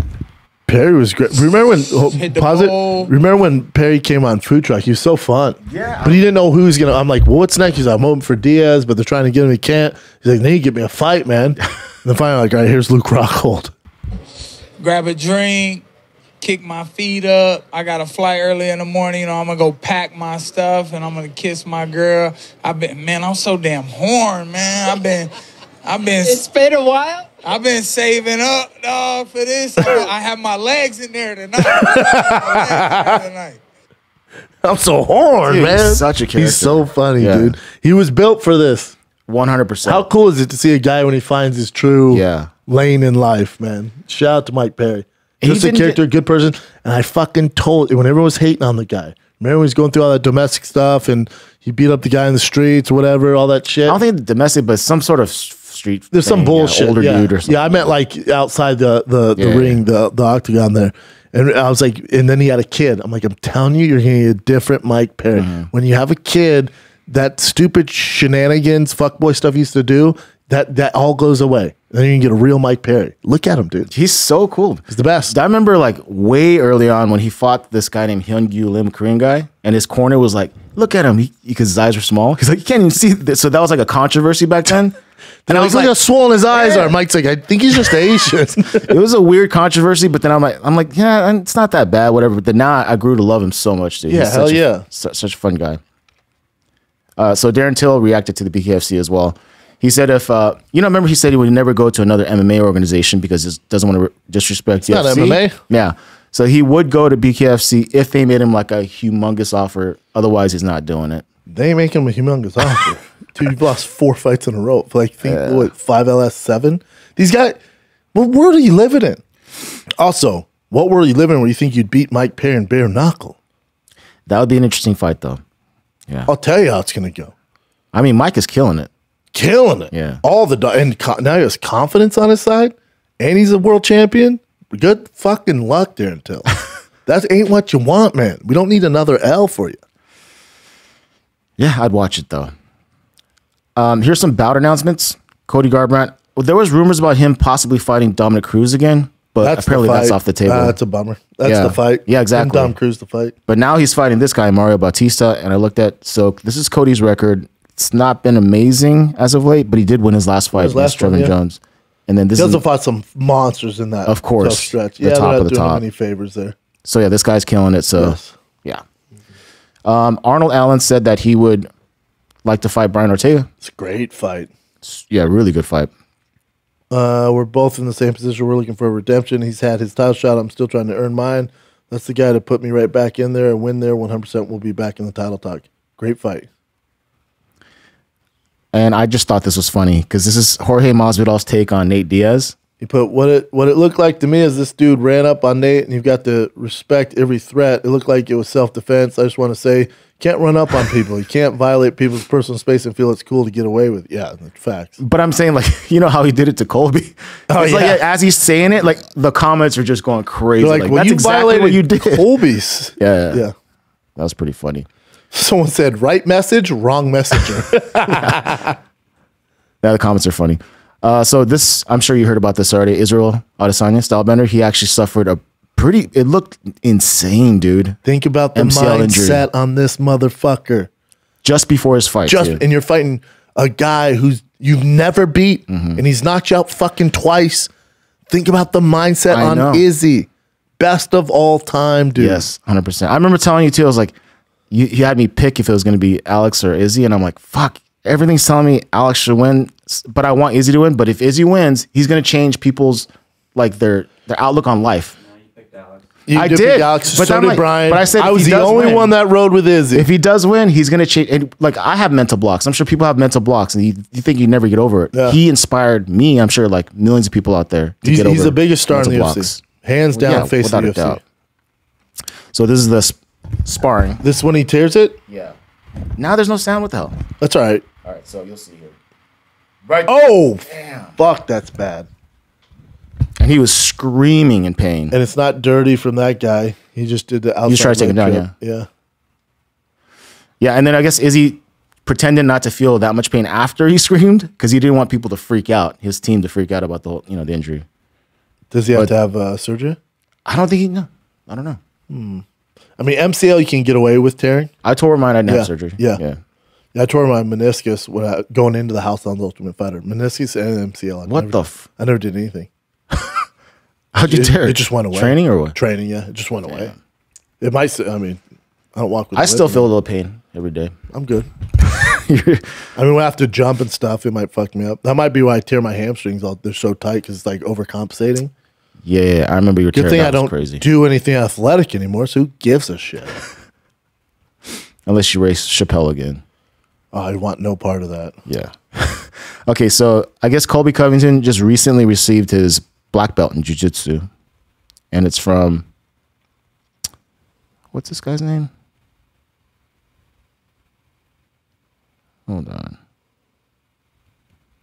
Perry was great. Remember when Hit the ball. Remember when Perry came on food truck? He was so fun. Yeah. But he didn't know who he was gonna. I'm like, well, what's next? He's like, I'm hoping for Diaz, but they're trying to get him. He can't. He's like, they need to get me a fight, man. and then finally, like, all right, here's Luke Rockhold. grab a drink, kick my feet up. I got a flight early in the morning. You know, I'm gonna go pack my stuff and I'm gonna kiss my girl. I've been, man, I'm so damn horn, man. I've been, I've been, It's been a while. I've been saving up, dog, for this. I, I have my legs in there tonight. My legs in there tonight. I'm so horn, Dude, man. he's such a character. He's so funny, Yeah. dude. He was built for this. One hundred percent. How cool is it to see a guy when he finds his true Yeah. lane in life, man? Shout out to Mike Perry. He Just a character, get- good person. And I fucking told when everyone was hating on the guy. Remember when he was going through all that domestic stuff and he beat up the guy in the streets or whatever, all that shit. I don't think domestic, but some sort of s- street. There's some thing, yeah, bullshit. older yeah. dude or something. Yeah, I meant like outside the the, the Yeah. ring, the the octagon there. And I was like, and then he had a kid. I'm like, I'm telling you, you're gonna get a different Mike Perry. Mm-hmm. When you have a kid, that stupid shenanigans, fuckboy stuff he used to do, that that all goes away. Then you can get a real Mike Perry. Look at him, dude. He's so cool. He's the best. I remember like way early on when he fought this guy named Hyun Gyu Lim, Korean guy, and his corner was like, "Look at him," because his eyes were small. He's like, "You can't even see." This. So that was like a controversy back then. And I was like, how swollen his eyes Yeah. are. Mike's like, I think he's just Asian. it was a weird controversy, but then I'm like, I'm like, yeah, it's not that bad, whatever. But then now I grew to love him so much, dude. Yeah, He's hell such a- yeah. su- such a fun guy. Uh, so Darren Till reacted to the BKFC as well. He said, if uh, you know, remember he said he would never go to another MMA organization because he doesn't want to re- disrespect not UFC. MMA. Yeah. So he would go to BKFC if they made him like a humongous offer. Otherwise, he's not doing it. they make him a humongous offer. Dude, you've lost four fights in a row. Like, think, what, five LS seven? These guys, what world are you living in? Also, what world are you living in where you think you'd beat Mike Perry and bare knuckle? That would be an interesting fight, though. Yeah. I'll tell you how it's going to go. I mean, Mike is killing it. Killing it. Yeah. All the, and now he has confidence on his side, and he's a world champion. Good fucking luck there until. that ain't what you want, man. We don't need another L for you. Yeah, I'd watch it though. Um, here's some bout announcements. Cody Garbrandt. Well, there was rumors about him possibly fighting Dominick Cruz again, but That's apparently that's off the table. Uh, that's a bummer. That's Yeah. the fight. Yeah, exactly. Dom Cruz the fight. But now he's fighting this guy, Mario Bautista, and I looked at so this is Cody's record. It's not been amazing as of late, but he did win his last fight His against last Trevin yeah. Jones. And then this He is also fought some monsters in that. Of course, tough stretch. the Yeah, top they're not of the doing top. any favors there. so yeah, this guy's killing it. So Yes. yeah. Um, Arnold Allen said that he would like to fight Brian Ortega. It's a great fight. Yeah, really good fight. Uh, we're both in the same position. We're looking for a redemption. He's had his title shot. I'm still trying to earn mine. That's the guy to put me right back in there and win there. 100% We'll be back in the title talk. Great fight. And I just thought this was funny because this is Jorge Masvidal's take on Nate Diaz. He put what it what it looked like to me is this dude ran up on Nate and you've got to respect every threat. It looked like it was self defense. I just want to say, can't run up on people. You can't violate people's personal space and feel it's cool to get away with. Yeah, facts. But I'm saying, like, you know how he did it to Colby? Oh, it's yeah. like as he's saying it, like the comments are just going crazy. You're like, Like, well, that's you exactly violated what you did. Colby's. Yeah, yeah. yeah. That was pretty funny. Someone said right message, wrong messenger. Yeah, the comments are funny. Uh, so this, I'm sure you heard about this already. Israel Adesanya, stylebender, he actually suffered a pretty. It looked insane, dude. Think about the MCL injury. mindset on this motherfucker. Just before his fight, Just dude. and you're fighting a guy who's you've never beat, Mm-hmm. and he's knocked you out fucking twice. Think about the mindset I on know. Izzy, best of all time, dude. Yes, hundred percent. I remember telling you too. I was like, you, you had me pick if it was going to be Alex or Izzy, and I'm like, fuck. Everything's telling me Alex should win, but I want Izzy to win. But if Izzy wins, he's going to change people's like their their outlook on life. You I did, Alex, but so I'm did like- Brian. but I said I was the only win- one that rode with Izzy. If he does win, he's going to change. And like I have mental blocks. I'm sure people have mental blocks, and you, you think you never get over it. Yeah. He inspired me. I'm sure like millions of people out there. To he's, he's the biggest star in the mental UFC, hands down. Yeah, face of without the UFC. doubt. So this is the sp- sparring. This when he tears it. Yeah. Now there's no sound. What the hell? That's all right. All right, so you'll see here. Right. Oh, fuck, that's bad. And he was screaming in pain. And it's not dirty from that guy. He just did the outside. just tried to take him down, trip. Yeah. Yeah, and then I guess Izzy pretended not to feel that much pain after he screamed because he didn't want people to freak out, his team to freak out about the whole, you know the injury. Does he have But- to have uh, surgery? I don't think he no. I don't know. I mean, MCL you can get away with tearing. I tore mine. I didn't Yeah, have surgery. yeah. yeah. Yeah, I tore my meniscus when I, going into the house on the Ultimate Fighter. Meniscus and MCL. I What never, the f- I never did anything. How'd you It, tear it It just went away. Training or what? Training, yeah. It just went away. It might. I mean, I don't walk with. I still feel a little pain every day. I'm good. I mean, I have to jump and stuff, it might fuck me up. That might be why I tear my hamstrings. All they're so tight because it's like overcompensating. Yeah, yeah, I remember your Good thing I don't crazy. do anything athletic anymore. So who gives a shit? Unless you race Chappelle again. Oh, I want no part of that. Yeah. okay, so I guess Colby Covington just recently received his black belt in jiu-jitsu. And it's from what's this guy's name? Hold on.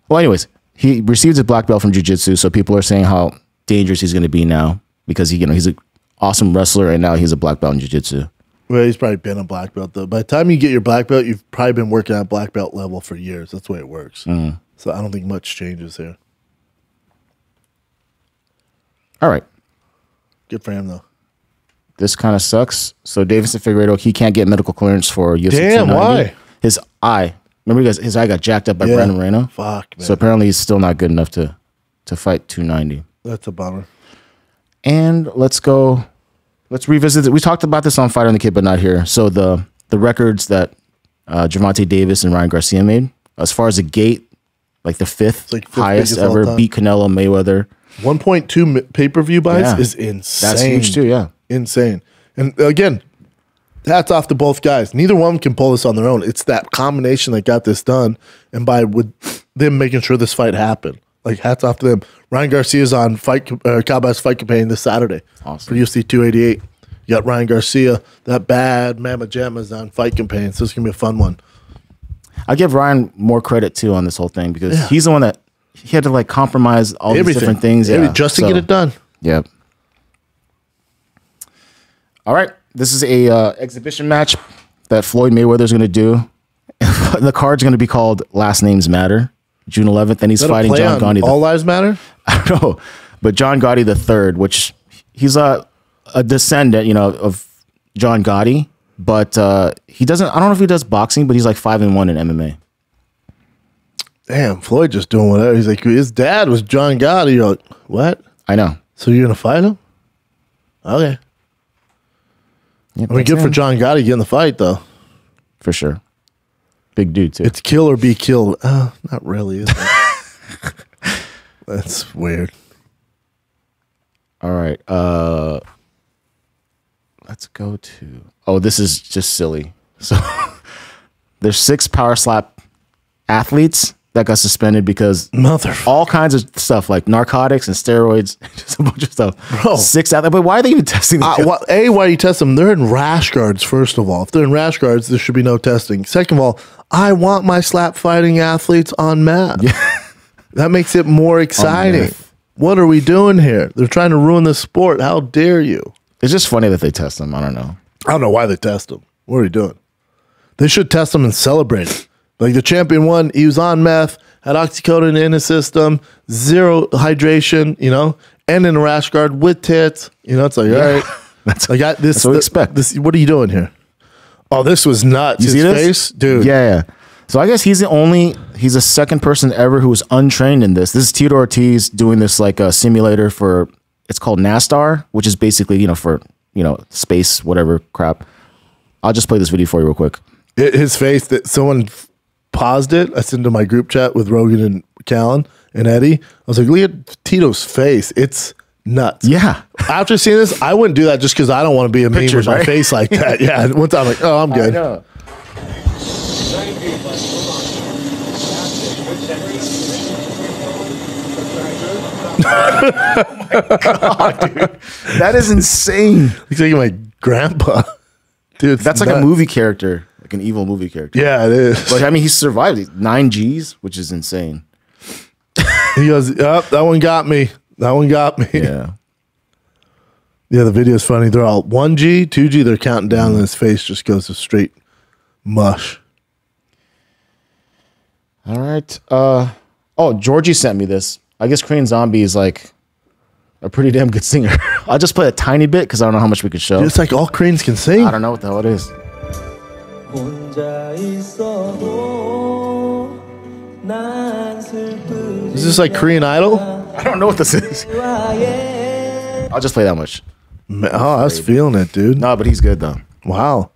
Well, anyways, he received his black belt from jiu-jitsu, so people are saying how dangerous he's going to be now because he, you know, he's an awesome wrestler and now he's a black belt in jiu-jitsu. Well, he's probably been a black belt though. By the time you get your black belt, you've probably been working at black belt level for years. That's the way it works. Mm. So I don't think much changes here. All right. Good for him though. this kind of sucks. So Deiveson Figueiredo, he can't get medical clearance for UFC Damn, 290. why? His eye. Remember, guys, his eye got jacked up by Yeah. Brandon Moreno. Fuck, man. So apparently, he's still not good enough to to fight 290. That's a bummer. And let's go. Let's revisit it. We talked about this on Fighter and the Kid, but not here. So the the records that uh, Gervonta Davis and Ryan Garcia made, as far as the gate, like the fifth, like fifth highest ever, beat Canelo, Mayweather. 1.2 pay per view buys Yeah. is insane. That's huge too. Yeah. Insane. And again, hats off to both guys. Neither one can pull this on their own. It's that combination that got this done. And by with them making sure this fight happened. Like hats off to them. Ryan Garcia's on fight uh, Cowboys fight companion this Saturday Awesome. for UFC 288. You got Ryan Garcia. That bad Mama Jamma's on fight companion. So it's gonna be a fun one. I give Ryan more credit too on this whole thing because Yeah. he's the one that he had to like compromise all these different things. Yeah, just to So, get it done. Yep. All right, this is a uh, exhibition match that Floyd Mayweather is going to do. the card's going to be called Last Names Matter, June 11th, and he's Is that a fighting John on Gotti. the All lives matter. I don't know, but John Gotti the third, which he's a a descendant, you know, of John Gotti, but uh, he doesn't. I don't know if he does boxing, but he's like five and one in MMA. Damn, Floyd just doing whatever. He's like, his dad was John Gotti. You're like, what? I know. So you're gonna fight him? Okay. Yep, I mean, good for. John Gotti getting the fight though. for sure. Big dude too. It's kill or be killed. Uh, not really. Is it? That's weird. All right. Uh let's go to Oh, this is just silly. So there's six power slap athletes that got suspended because Mother. all kinds of stuff like narcotics and steroids, just a bunch of stuff. Bro. Six athletes. But why are they even testing Uh, well, a, why do you test them? They're in rash guards. First of all, if they're in rash guards, there should be no testing. Second of all, I want my slap fighting athletes on meth. that makes it more exciting. What are we doing here? They're trying to ruin the sport. How dare you? It's just funny that they test them. I don't know. I don't know why they test them. What are you doing? They should test them and celebrate it. Like the champion one, he was on meth, had oxycodone in his system, zero hydration, you know, and in a rash guard with tits. You know, it's like, all right. That's I got this. That's what we th- expect. This, what are you doing here? Oh, this was nuts. You His see this? face, dude. Yeah, yeah. So I guess he's the only he's the second person ever who was untrained in this. This is Tito Ortiz doing this like a simulator for it's called NASTAR, which is basically, you know, for, you know, space, whatever crap. I'll just play this video for you real quick. It- his face that someone paused it. I sent it to my group chat with Rogan and Callen and Eddie. I was like, look at Tito's face. It's nuts. Yeah. After seeing this, I wouldn't do that just because I don't want to be a meme with Pictures, my right? face like that. Yeah. One time, I'm like, oh, I'm good. Oh my god, dude, that is insane. Looks like my grandpa. Dude, it's That's like a movie character, like an evil movie character. Yeah, it is. But I mean, he survived nine G's, which is insane. He goes, yep, that one got me. That one got me. Yeah. Yeah, the video's funny. They're all 1G, 2G, they're counting down, and his face just goes to straight mush. All right. Uh oh, Georgie sent me this. I guess Korean Zombie is like a pretty damn good singer. I'll just play a tiny bit because I don't know how much we could show. It's like all cranes can sing. I don't know what the hell it is. Is this like Korean Idol? I don't know what this is. I'll just play that much. Ma- Oh, I was feeling it, dude. No, but he's good though. Wow.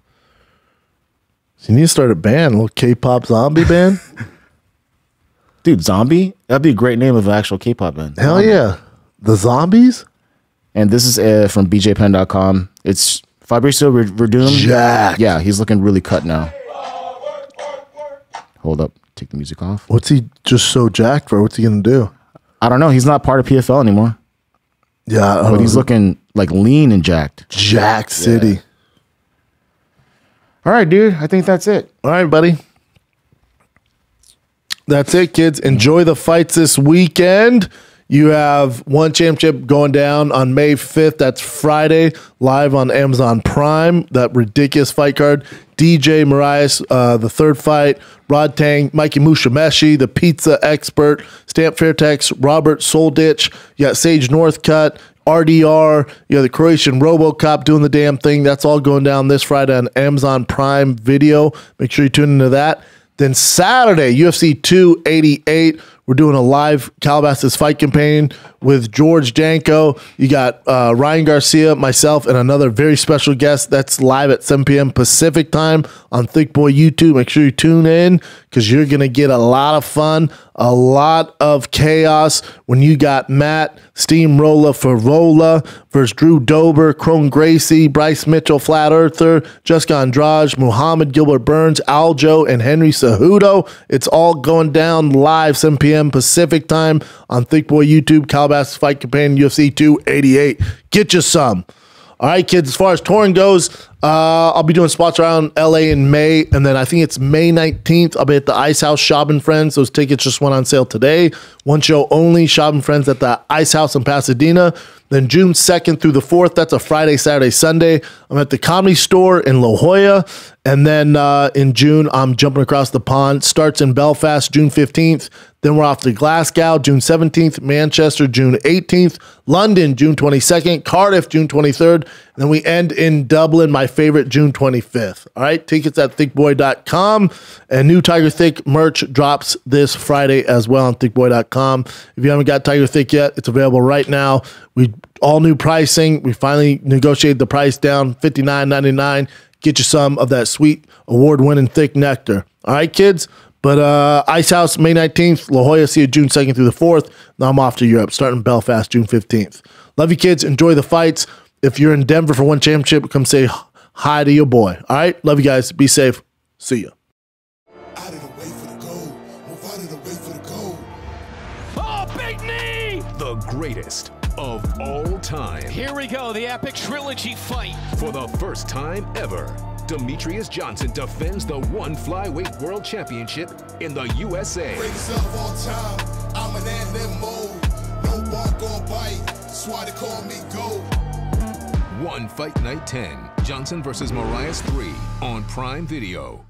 So you need to start a band, a little K-pop zombie band. Dude, Zombie? That'd be a great name of an actual K-pop band. Hell yeah, the zombies. And this is uh, from bjpen.com. It's Fabricio Ver- Werdum. Jacked. Yeah, he's looking really cut now. Hold up. Take the music off. What's he just so jacked for? What's he gonna do? I don't know. He's not part of PFL anymore. Yeah, But he's looking like lean and jacked. Jack City. All right, dude. I think that's it. All right, buddy. That's it, kids. Enjoy the fights this weekend. You have one championship going down on May 5th. That's Friday, live on Amazon Prime. That ridiculous fight card. DJ Moraes, uh, the third fight. Rodtang, Mikey Musumeci, the pizza expert. Stamp Fairtex, Robert Soldic. You got Sage Northcutt, RDR. You got the Croatian Robocop doing the damn thing. That's all going down this Friday on Amazon Prime Video. Make sure you tune into that. Then Saturday, UFC 288. We're doing a live Calabasas fight companion with George Janko. You got uh, Ryan Garcia, myself, and another very special guest. That's live at 7 p.m. Pacific time on Thiccc Boy YouTube. Make sure you tune in because you're going to get a lot of fun, a lot of chaos when you got Matt Steamrolla Frevola versus Drew Dober, Kron Gracie, Bryce Mitchell, Flat Earther, Jessica Andrade, Muhammad Gilbert Burns, Aljo, and Henry Cejudo. It's all going down live 7 p.m. Pacific time on Thiccc Boy YouTube, Calabasas Fight Companion UFC 288. Get you some. All right, kids, as far as touring goes, Uh, I'll be doing spots around LA in May, and then I think it's May 19th. I'll be at the Ice House Schaub and Friends. Those tickets just went on sale today. One show only, Schaub and Friends at the Ice House in Pasadena. Then June 2nd through the 4th, that's a Friday, Saturday, Sunday. I'm at the Comedy Store in La Jolla. And then uh, in June, I'm jumping across the pond. Starts in Belfast, June 15th. Then we're off to Glasgow, June 17th. Manchester, June 18th. London, June 22nd. Cardiff, June 23rd. And then we end in Dublin, my favorite, June 25th. All right, tickets at thickboy.com. And new Tiger Thick merch drops this Friday as well on thickboy.com. If you haven't got Tiger Thick yet, it's available right now. We all new pricing. We finally negotiated the price down, $59.99. Get you some of that sweet award winning thick nectar. All right, kids. But uh, Ice House, May 19th. La Jolla, see you June 2nd through the 4th. Now I'm off to Europe, starting Belfast, June 15th. Love you, kids. Enjoy the fights. If you're in Denver for one championship, come say hi to your boy. All right? Love you guys. Be safe. See ya. Out the way the gold. Move out of the way go, the epic trilogy fight. For the first time ever, Demetrious Johnson defends the one flyweight world championship in the USA. Greatest of all time. I'm an animal. No bark or bite. That's why they call me gold. One Fight Night 10, Johnson versus Moraes 3 on Prime Video.